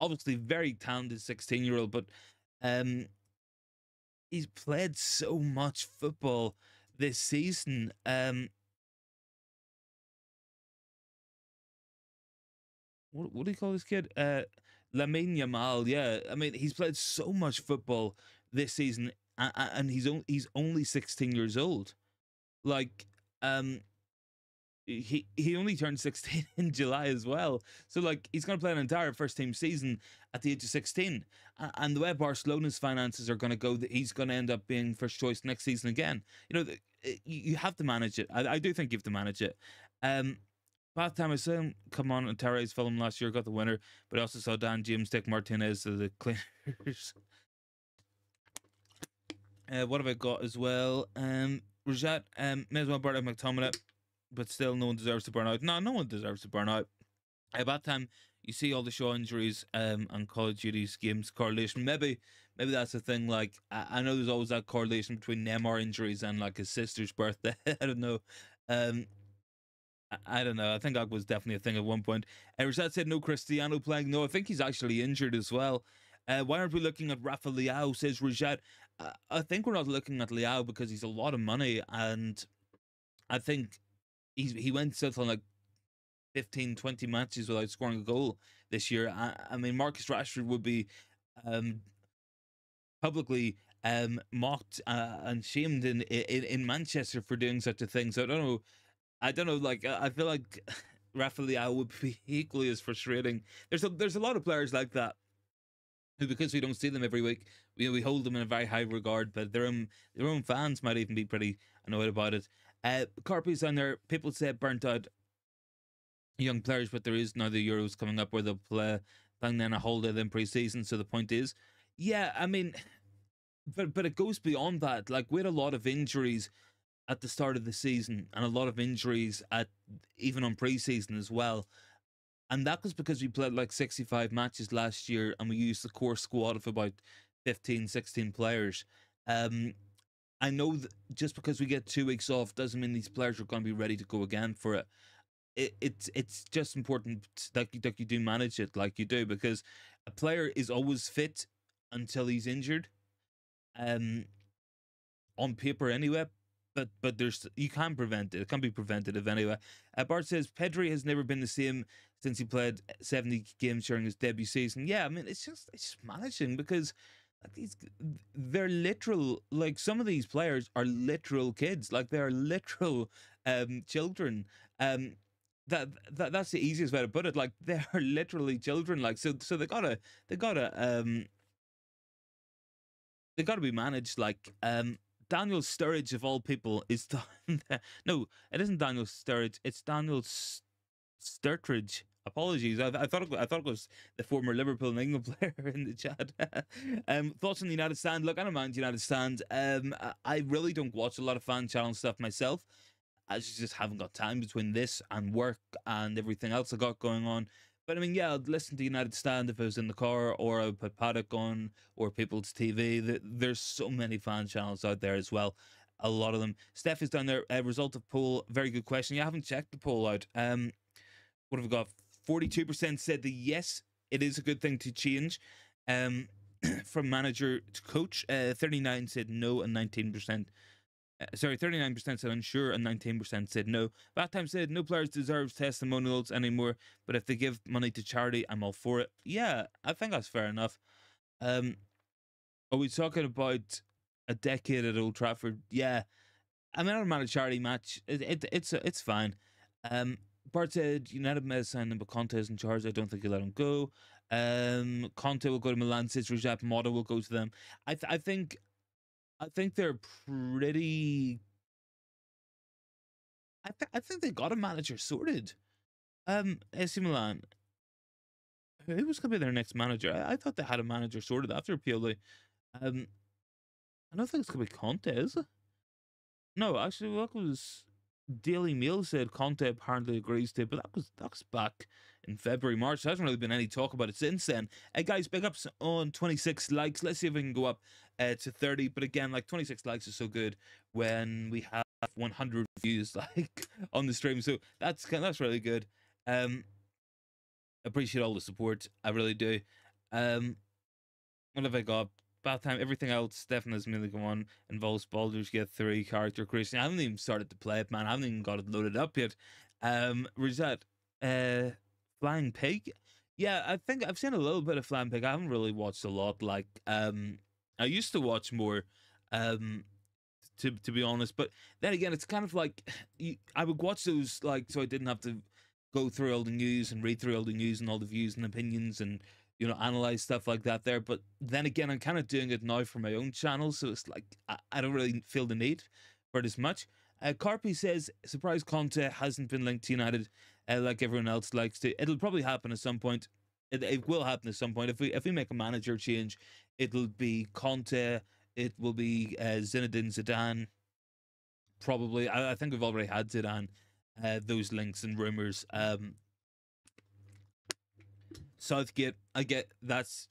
obviously very talented sixteen year old, but um, he's played so much football this season. Um, what what do you call this kid? Uh, Lamine Yamal. Yeah, I mean he's played so much football this season, and, and he's only he's only sixteen years old. Like, um, he he only turned 16 in July as well. So like he's going to play an entire first team season at the age of 16. And the way Barcelona's finances are going to go, he's going to end up being first choice next season again. You know, you have to manage it. I, I do think you have to manage it. Um, Bath time I saw him come on and Terry's film last year, got the winner, but I also saw Dan James take Martinez the cleaners. uh, what have I got as well? Um, Rajat, um, may as well burn out McTominay but still no one deserves to burn out. No, no one deserves to burn out. At that time, you see all the show injuries um on Call of Duty's games correlation. Maybe maybe that's the thing. Like I, I know there's always that correlation between Neymar injuries and like his sister's birthday. I don't know. Um I, I don't know. I think that was definitely a thing at one point. Uh, said no Cristiano playing. No, I think he's actually injured as well. Uh, why aren't we looking at Rafa Leao? Says Rashad. Uh, I think we're not looking at Leao because he's a lot of money, and I think he's he went something like 15, 20 matches without scoring a goal this year. I, I mean, Marcus Rashford would be um, publicly um, mocked uh, and shamed in, in in Manchester for doing such a thing. So I don't know. I don't know. Like I feel like Rafael would be equally as frustrating. There's a there's a lot of players like that who, because we don't see them every week, we we hold them in a very high regard. But their own their own fans might even be pretty annoyed about it. Uh, Carpy's on there. People say burnt out young players, but there is now the Euros coming up where they'll play playing then a whole day in pre-season. So the point is, yeah, I mean, but but it goes beyond that. Like we had a lot of injuries at the start of the season, and a lot of injuries at even on pre-season as well. And that was because we played like 65 matches last year and we used the core squad of about 15, 16 players. Um, I know that just because we get two weeks off doesn't mean these players are going to be ready to go again for it. it it's it's just important that you, that you do manage it like you do because a player is always fit until he's injured. Um, on paper anyway, but but there's you can prevent it. It can be preventative anyway. Uh, Bart says Pedri has never been the same since he played 70 games during his debut season. Yeah, I mean it's just it's just managing because these they're literal like some of these players are literal kids like they're literal um children um that, that that's the easiest way to put it like they're literally children like so so they gotta they gotta um they gotta be managed like um daniel sturridge of all people is no it isn't daniel sturridge it's daniel sturridge Apologies, I, I thought it, I thought it was the former Liverpool and England player in the chat. um, thoughts on the United Stand? Look, I don't mind United Stand. Um, I really don't watch a lot of fan channel stuff myself. I just haven't got time between this and work and everything else I got going on. But I mean, yeah, I'd listen to United Stand if I was in the car, or I would put Paddock on, or People's TV. There's so many fan channels out there as well. A lot of them. Steph is down there. Uh, result of poll. Very good question. You haven't checked the poll out. Um, what have we got? Forty-two percent said that yes, it is a good thing to change. Um, from manager to coach. Uh, Thirty-nine said no, and nineteen percent uh, sorry, 39% said unsure and 19% said no. That time said no players deserves testimonials anymore, but if they give money to charity, I'm all for it. Yeah, I think that's fair enough. Um, are we talking about a decade at Old Trafford? Yeah, I mean, I don't mind a charity match. It, it it's it's fine. Um, Bart said United may signed him, but Conte is in charge. I don't think he'll let him go. Um, Conte will go to Milan. Rajab Mota will go to them. I th- I think I think they're pretty. I th- I think they got a manager sorted. Um, AC Milan. Who was going to be their next manager? I-, I, thought they had a manager sorted after Pioli. Um, I don't think it's going to be Conte, is it? No, actually, what was Daily Mail said Conte apparently agrees to, but that was that was back in February, March. There hasn't really been any talk about it since then. Hey guys, big ups on 26 likes. Let's see if we can go up uh, to 30. But again, like 26 likes is so good when we have 100 views like on the stream. So that's that's really good. Um, appreciate all the support. I really do. Um, what have I got? Bath time, everything else, definitely really go on. Involves Baldur's Gate 3 character creation. I haven't even started to play it, man. I haven't even got it loaded up yet. Um, Rosette, uh, Flying Pig. Yeah, I think I've seen a little bit of Flying Pig. I haven't really watched a lot. Like, um, I used to watch more. Um, to to be honest, but then again, it's kind of like you, I would watch those like so I didn't have to go through all the news and read through all the news and all the views and opinions and you know, analyze stuff like that there. But then again, I'm kind of doing it now for my own channel, so it's like I, I don't really feel the need for it as much. Uh, Carpy says, surprise Conte hasn't been linked to United uh, like everyone else likes to. It'll probably happen at some point. It, it will happen at some point. If we if we make a manager change, it'll be Conte. It will be uh, Zinedine Zidane. Probably, I, I think we've already had Zidane. Uh, those links and rumors. Um, Southgate, I get that's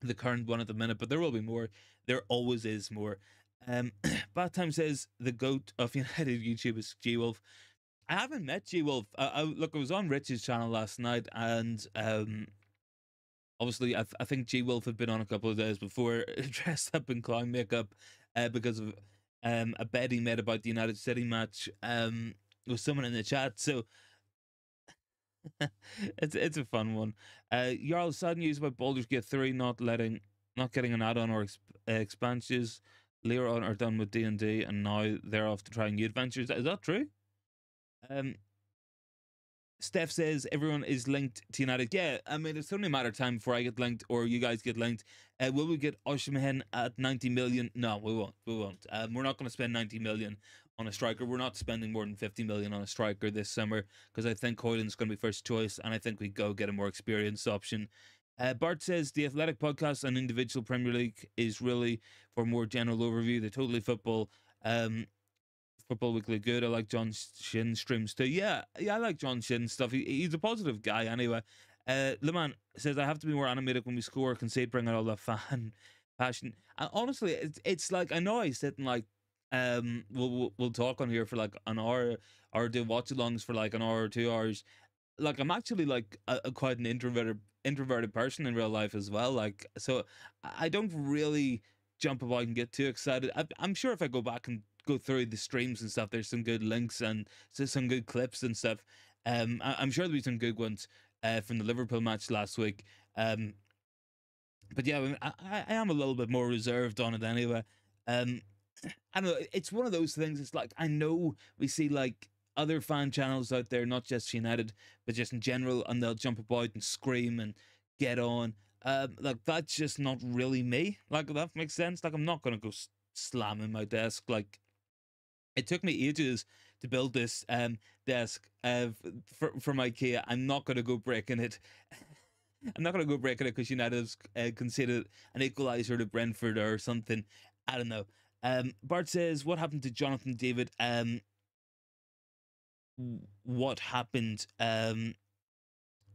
the current one at the minute, but there will be more. There always is more. Um, Bad Time says the goat of United YouTube is G Wolf. I haven't met G Wolf. I, I, look, I was on Rich's channel last night, and um, obviously, I, I think G Wolf had been on a couple of days before, dressed up in clown makeup, uh, because of um a bet he made about the United City match um with someone in the chat. So it's it's a fun one. Uh, Jarl, sad news about Baldur's Gate three not letting, not getting an add-on or exp- uh, expansions. Larian are done with D and D, and now they're off to try new adventures. Is that true? Um, Steph says everyone is linked to United. Yeah, I mean it's only a matter of time before I get linked or you guys get linked. Uh, will we get Osimhen at ninety million? No, we won't. We won't. Um, we're not going to spend ninety million on a striker. We're not spending more than 50 million on a striker this summer because I think Højlund's going to be first choice and I think we go get a more experienced option. Uh, Bart says the Athletic podcast on individual Premier League is really for more general overview. The Totally Football, um, Football Weekly good. I like John Shin streams too. Yeah, yeah, I like John Shin stuff. He, he's a positive guy anyway. Uh, Leman says I have to be more animated when we score, concede, bring out all the fan passion. And honestly, it's, it's like I know I sit and like um we'll we'll talk on here for like an hour or do watch alongs for like an hour or two hours. Like i'm actually like a, a, quite an introverted introverted person in real life as well like so i don't really jump about and get too excited. I, i'm sure if i go back and go through the streams and stuff there's some good links and some good clips and stuff. Um I, am sure there'll be some good ones uh from the liverpool match last week. Um but yeah I, I am a little bit more reserved on it anyway. Um I don't know. It's one of those things. It's like I know we see like other fan channels out there, not just United, but just in general, and they'll jump about and scream and get on. Um, like that's just not really me. Like that makes sense. Like I'm not gonna go slamming my desk. Like it took me ages to build this um desk uh for from IKEA. I'm not gonna go breaking it. I'm not gonna go breaking it because United's uh, considered an equalizer to Brentford or something. I don't know. Um, Bart says, "What happened to Jonathan David? Um, what happened? Um,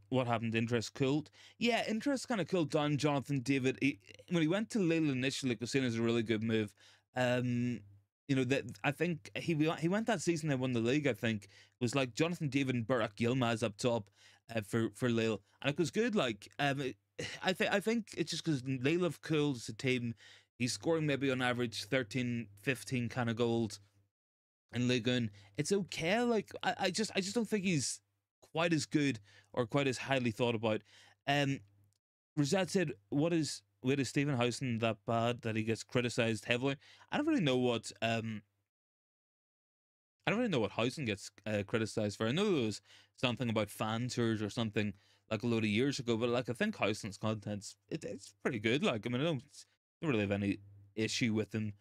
what happened? Interest cooled. Yeah, interest kind of cooled down. Jonathan David he, when he went to Lille initially, it was seen as a really good move. Um, you know that I think he he went that season. They won the league. I think it was like Jonathan David and Burak Yilmaz up top uh, for for Lille, and it was good. Like um, I think I think it's just because Lille have cooled as a team. He's scoring maybe on average 13, 15 kind of goals in Ligue 1. It's okay. Like I, I just I just don't think he's quite as good or quite as highly thought about. Um, Rosette said, "What is with is Stephen Howson that bad that he gets criticized heavily?" I don't really know what um. I don't really know what Howson gets uh, criticized for. I know there was something about fan tours or something like a load of years ago, but like I think Howson's content's it, it's pretty good. Like I mean, I don't, don't really have any issue with him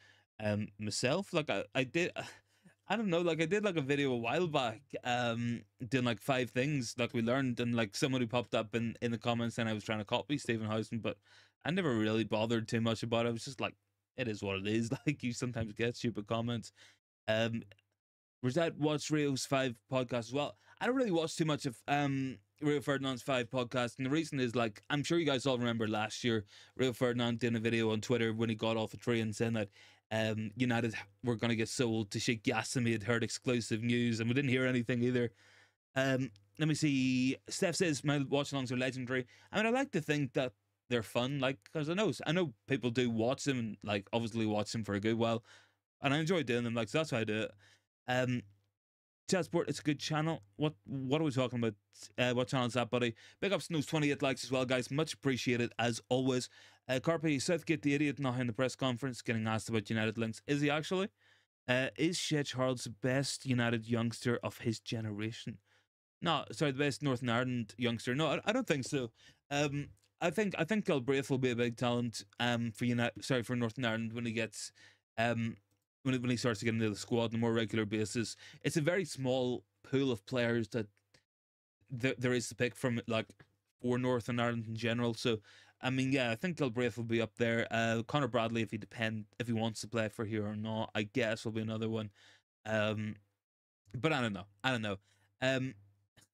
um myself. Like I, I did I don't know, like I did like a video a while back, um, doing like five things like we learned, and like someone who popped up in in the comments, and I was trying to copy Stephen Howson, but I never really bothered too much about it. I was just like, it is what it is. Like you sometimes get stupid comments. Um, was that watch Rio's five podcast as well? I don't really watch too much of um Rio Ferdinand's five podcast, and the reason is like I'm sure you guys all remember last year Rio Ferdinand did a video on Twitter when he got off the train saying that um, United were going to get sold to Sheikh Jassim. He had heard exclusive news, and we didn't hear anything either. Um, let me see. Steph says my watch alongs are legendary. I mean, I like to think that they're fun, like because I know I know people do watch them, like obviously watch them for a good while, and I enjoy doing them. Like so that's why I do it. Um, Chatsport, it's a good channel. What what are we talking about? Uh, what channel is that, buddy? Big ups to those 28 likes as well, guys. Much appreciated as always. Uh, Carpe Southgate, the idiot, now in the press conference, getting asked about United links. Is he actually? Uh, is Shea Charles the best United youngster of his generation? No, sorry, the best Northern Ireland youngster. No, I, I don't think so. Um, I think I think Galbraith will be a big talent. Um, for United, sorry for Northern Ireland when he gets, um, when when he starts to get into the squad on a more regular basis. It's a very small pool of players that there is to pick from. Like for Northern Ireland in general. So I mean, yeah, I think Galbraith will be up there. Uh, Conor Bradley, if he depend, if he wants to play for here or not, I guess will be another one. Um, but I don't know. I don't know. Um,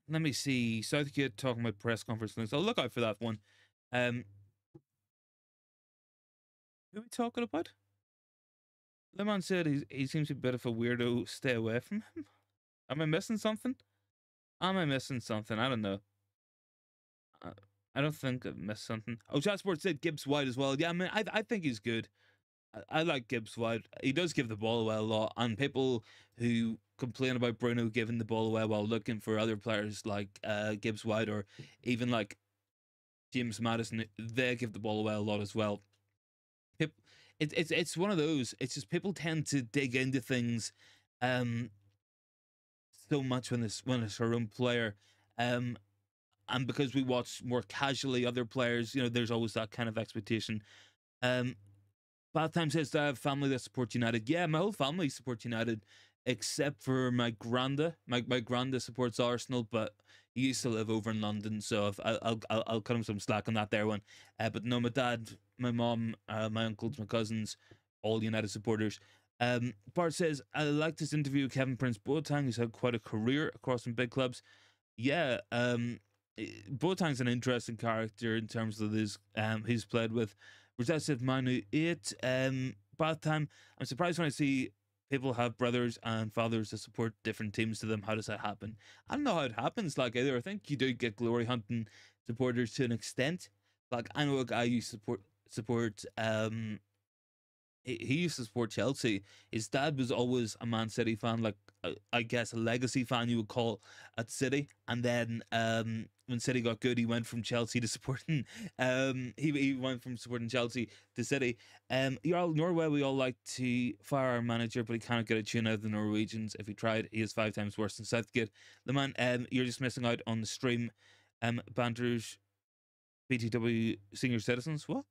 let me see. Southgate talking about press conference links. I'll look out for that one. Um, who are we talking about? The man said he he seems a bit of a weirdo. Stay away from him. Am I missing something? Am I missing something? I don't know. Uh, I don't think I've missed something. Oh, Chatsport said Gibbs White as well. Yeah, I mean, I I think he's good. I, I like Gibbs White. He does give the ball away a lot, and people who complain about Bruno giving the ball away while looking for other players like uh, Gibbs White or even like James Maddison, they give the ball away a lot as well. It, it, it's it's one of those. It's just people tend to dig into things um so much when it's when it's her own player. Um and because we watch more casually other players, you know, there's always that kind of expectation. Um, Bath Time says I have family that support United. Yeah, my whole family supports United, except for my granda. My my granda supports Arsenal, but he used to live over in London, so I'll I'll I'll, I'll cut him some slack on that there one. Uh, but no, my dad, my mom, uh, my uncles, my cousins, all United supporters. Um, Bart says I like this interview with Kevin Prince Boateng, who's had quite a career across some big clubs. Yeah, um, Boateng's an interesting character in terms of his um he's played with. Said Manu eight. Um Bath time. I'm surprised when I see people have brothers and fathers that support different teams to them. How does that happen? I don't know how it happens. Like either I think you do get glory hunting supporters to an extent. Like I know a guy who support support um he used to support Chelsea. His dad was always a Man City fan, like uh, I guess a legacy fan you would call at City. And then um, when City got good, he went from Chelsea to supporting. Um, he he went from supporting Chelsea to City. Um, all Norway, we all like to fire our manager, but he can't get a tune out of the Norwegians. If he tried, he is five times worse than Southgate. The man, um, you're just missing out on the stream. Um, banters, BTW senior citizens. What?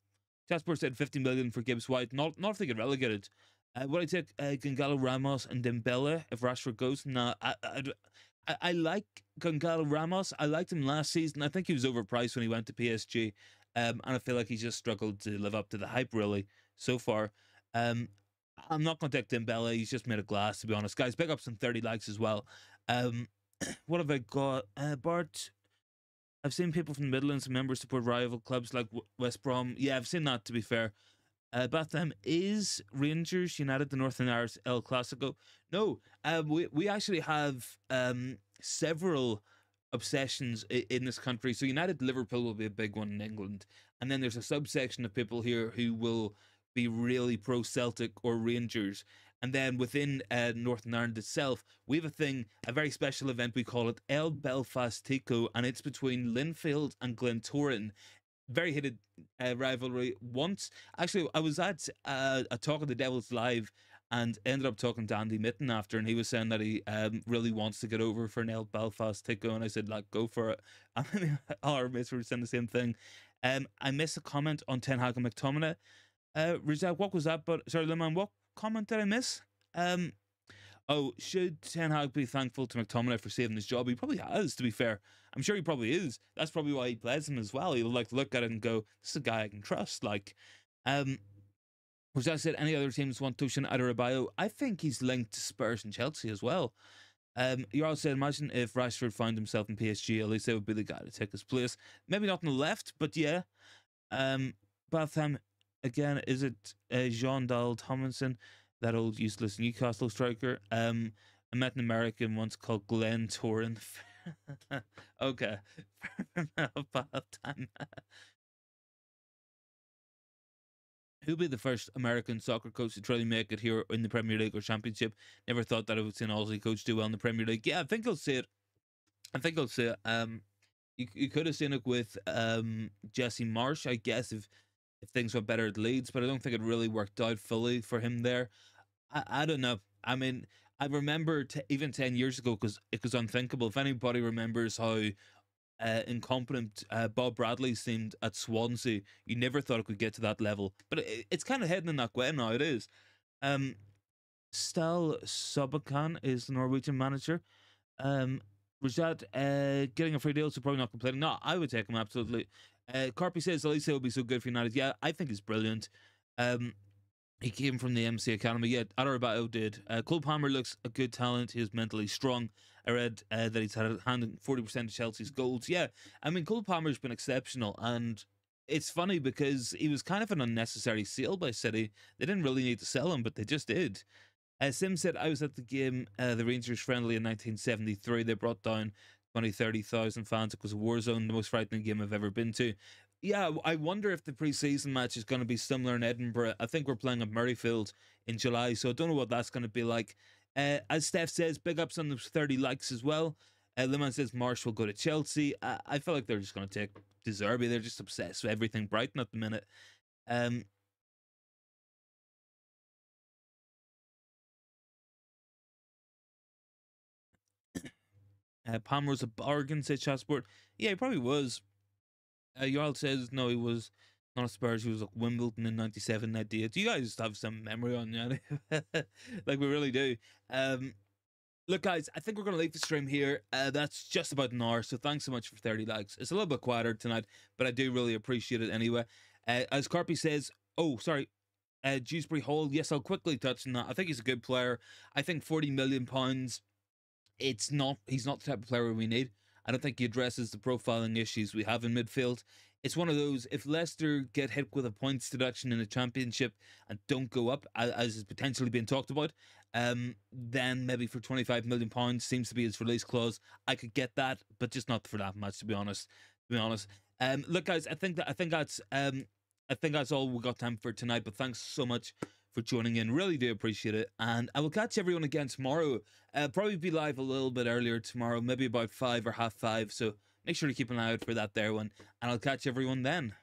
Jasper said 50 million for Gibbs White. Not not if they get relegated. Uh, would I take uh, Ramos and Dembele if Rashford goes? Nah, I, I, I, like Gonzalo Ramos. I liked him last season. I think he was overpriced when he went to PSG. Um, and I feel like he's just struggled to live up to the hype really so far. Um, I'm not going to take Dembele. He's just made of glass, to be honest. Guys, big up some 30 likes as well. Um, what have I got? Uh, Bart, I've seen people from the Midlands, members support rival clubs like West Brom. Yeah, I've seen that. To be fair, uh, Batham is Rangers United, the Northern Irish El Clasico. No, um, we we actually have um several obsessions in this country. So United Liverpool will be a big one in England, and then there's a subsection of people here who will be really pro Celtic or Rangers. And then within uh, Northern Ireland itself, we have a thing, a very special event. We call it El Belfast Tico, and it's between Linfield and Glentoran. Very heated uh, rivalry. Once, actually, I was at uh, a talk of the Devils live and ended up talking to Andy Mitten after, and he was saying that he um, really wants to get over for an El Belfast Tico, and I said, like, go for it. And our mates were saying the same thing. Um, I missed a comment on Ten Hag and McTominay. Uh, Rizal, what was that? But sorry, Liman, what comment did I miss? Um, oh, should Ten Hag be thankful to McTominay for saving his job? He probably has, to be fair. I'm sure he probably is. That's probably why he plays him as well. He'll like look at it and go, "This is a guy I can trust." Like, um, was that said? Any other teams want Tosin Adarabioyo? I think he's linked to Spurs and Chelsea as well. Um, you said, imagine if Rashford found himself in PSG, at least they would be the guy to take his place. Maybe not on the left, but yeah. Um, Batham, again, is it uh, Jean Dal Tomlinson, that old useless Newcastle striker? Um, I met an American once called Glenn Torin. okay, enough, Batham. Who'll be the first American soccer coach to truly make it here in the Premier League or Championship? Never thought that I would see an Aussie coach do well in the Premier League. Yeah, I think I'll see it. I think I'll see it. Um, you you could have seen it with um Jesse Marsch, I guess, if if things went better at Leeds, but I don't think it really worked out fully for him there. I, I don't know. I mean, I remember t- even ten years ago because it was unthinkable. If anybody remembers how uh, incompetent uh, Bob Bradley seemed at Swansea, you never thought it could get to that level. But it, it's kind of heading in that way now. It is. Um, Ståle Solbakken is the Norwegian manager. Um, Rajat uh, getting a free deal, so probably not complaining. No, I would take him absolutely. Uh, says Elise will be so good for United. Yeah, I think he's brilliant. Um, he came from the MC Academy. Yeah, Adarabioyo did. Uh, Cole Palmer looks a good talent. He's mentally strong. I read uh, that he's had a hand in 40% of Chelsea's goals. Yeah, I mean, Cole Palmer's been exceptional. And it's funny because he was kind of an unnecessary sale by City. They didn't really need to sell him, but they just did. Uh, Sim said, I was at the game, uh, the Rangers friendly in 1973. They brought down 20, 30,000 fans. It was a war zone, the most frightening game I've ever been to. Yeah, I wonder if the preseason match is going to be similar in Edinburgh. I think we're playing at Murrayfield in July, so I don't know what that's going to be like. Uh, as Steph says, big ups on those 30 likes as well. Uh, Liman says Marsch will go to Chelsea. I, I feel like they're just going to take De Zerbi. They're just obsessed with everything Brighton at the minute. Um, uh, Palmer was a bargain, said Chatsport. Yeah, he probably was. Uh, Jarl says no, he was not a Spurs. He was at Wimbledon in '97, '98. Do you guys have some memory on that? like we really do. Um, look, guys, I think we're gonna leave the stream here. Uh, that's just about an hour. So thanks so much for 30 likes. It's a little bit quieter tonight, but I do really appreciate it anyway. Uh, as Carpy says, oh sorry, uh, Dewsbury Hall. Yes, I'll quickly touch on that. I think he's a good player. I think 40 million pounds. It's not. He's not the type of player we need. I don't think he addresses the profiling issues we have in midfield. It's one of those. If Leicester get hit with a points deduction in the championship and don't go up, as is potentially being talked about, um, then maybe for twenty five million pounds seems to be his release clause. I could get that, but just not for that much, to be honest. To be honest. Um, look, guys, I think that I think that's um, I think that's all we got time for tonight. But thanks so much for joining in. Really do appreciate it. And I will catch everyone again tomorrow. Uh, probably be live a little bit earlier tomorrow, maybe about five or half five. So make sure to keep an eye out for that there one. And I'll catch everyone then.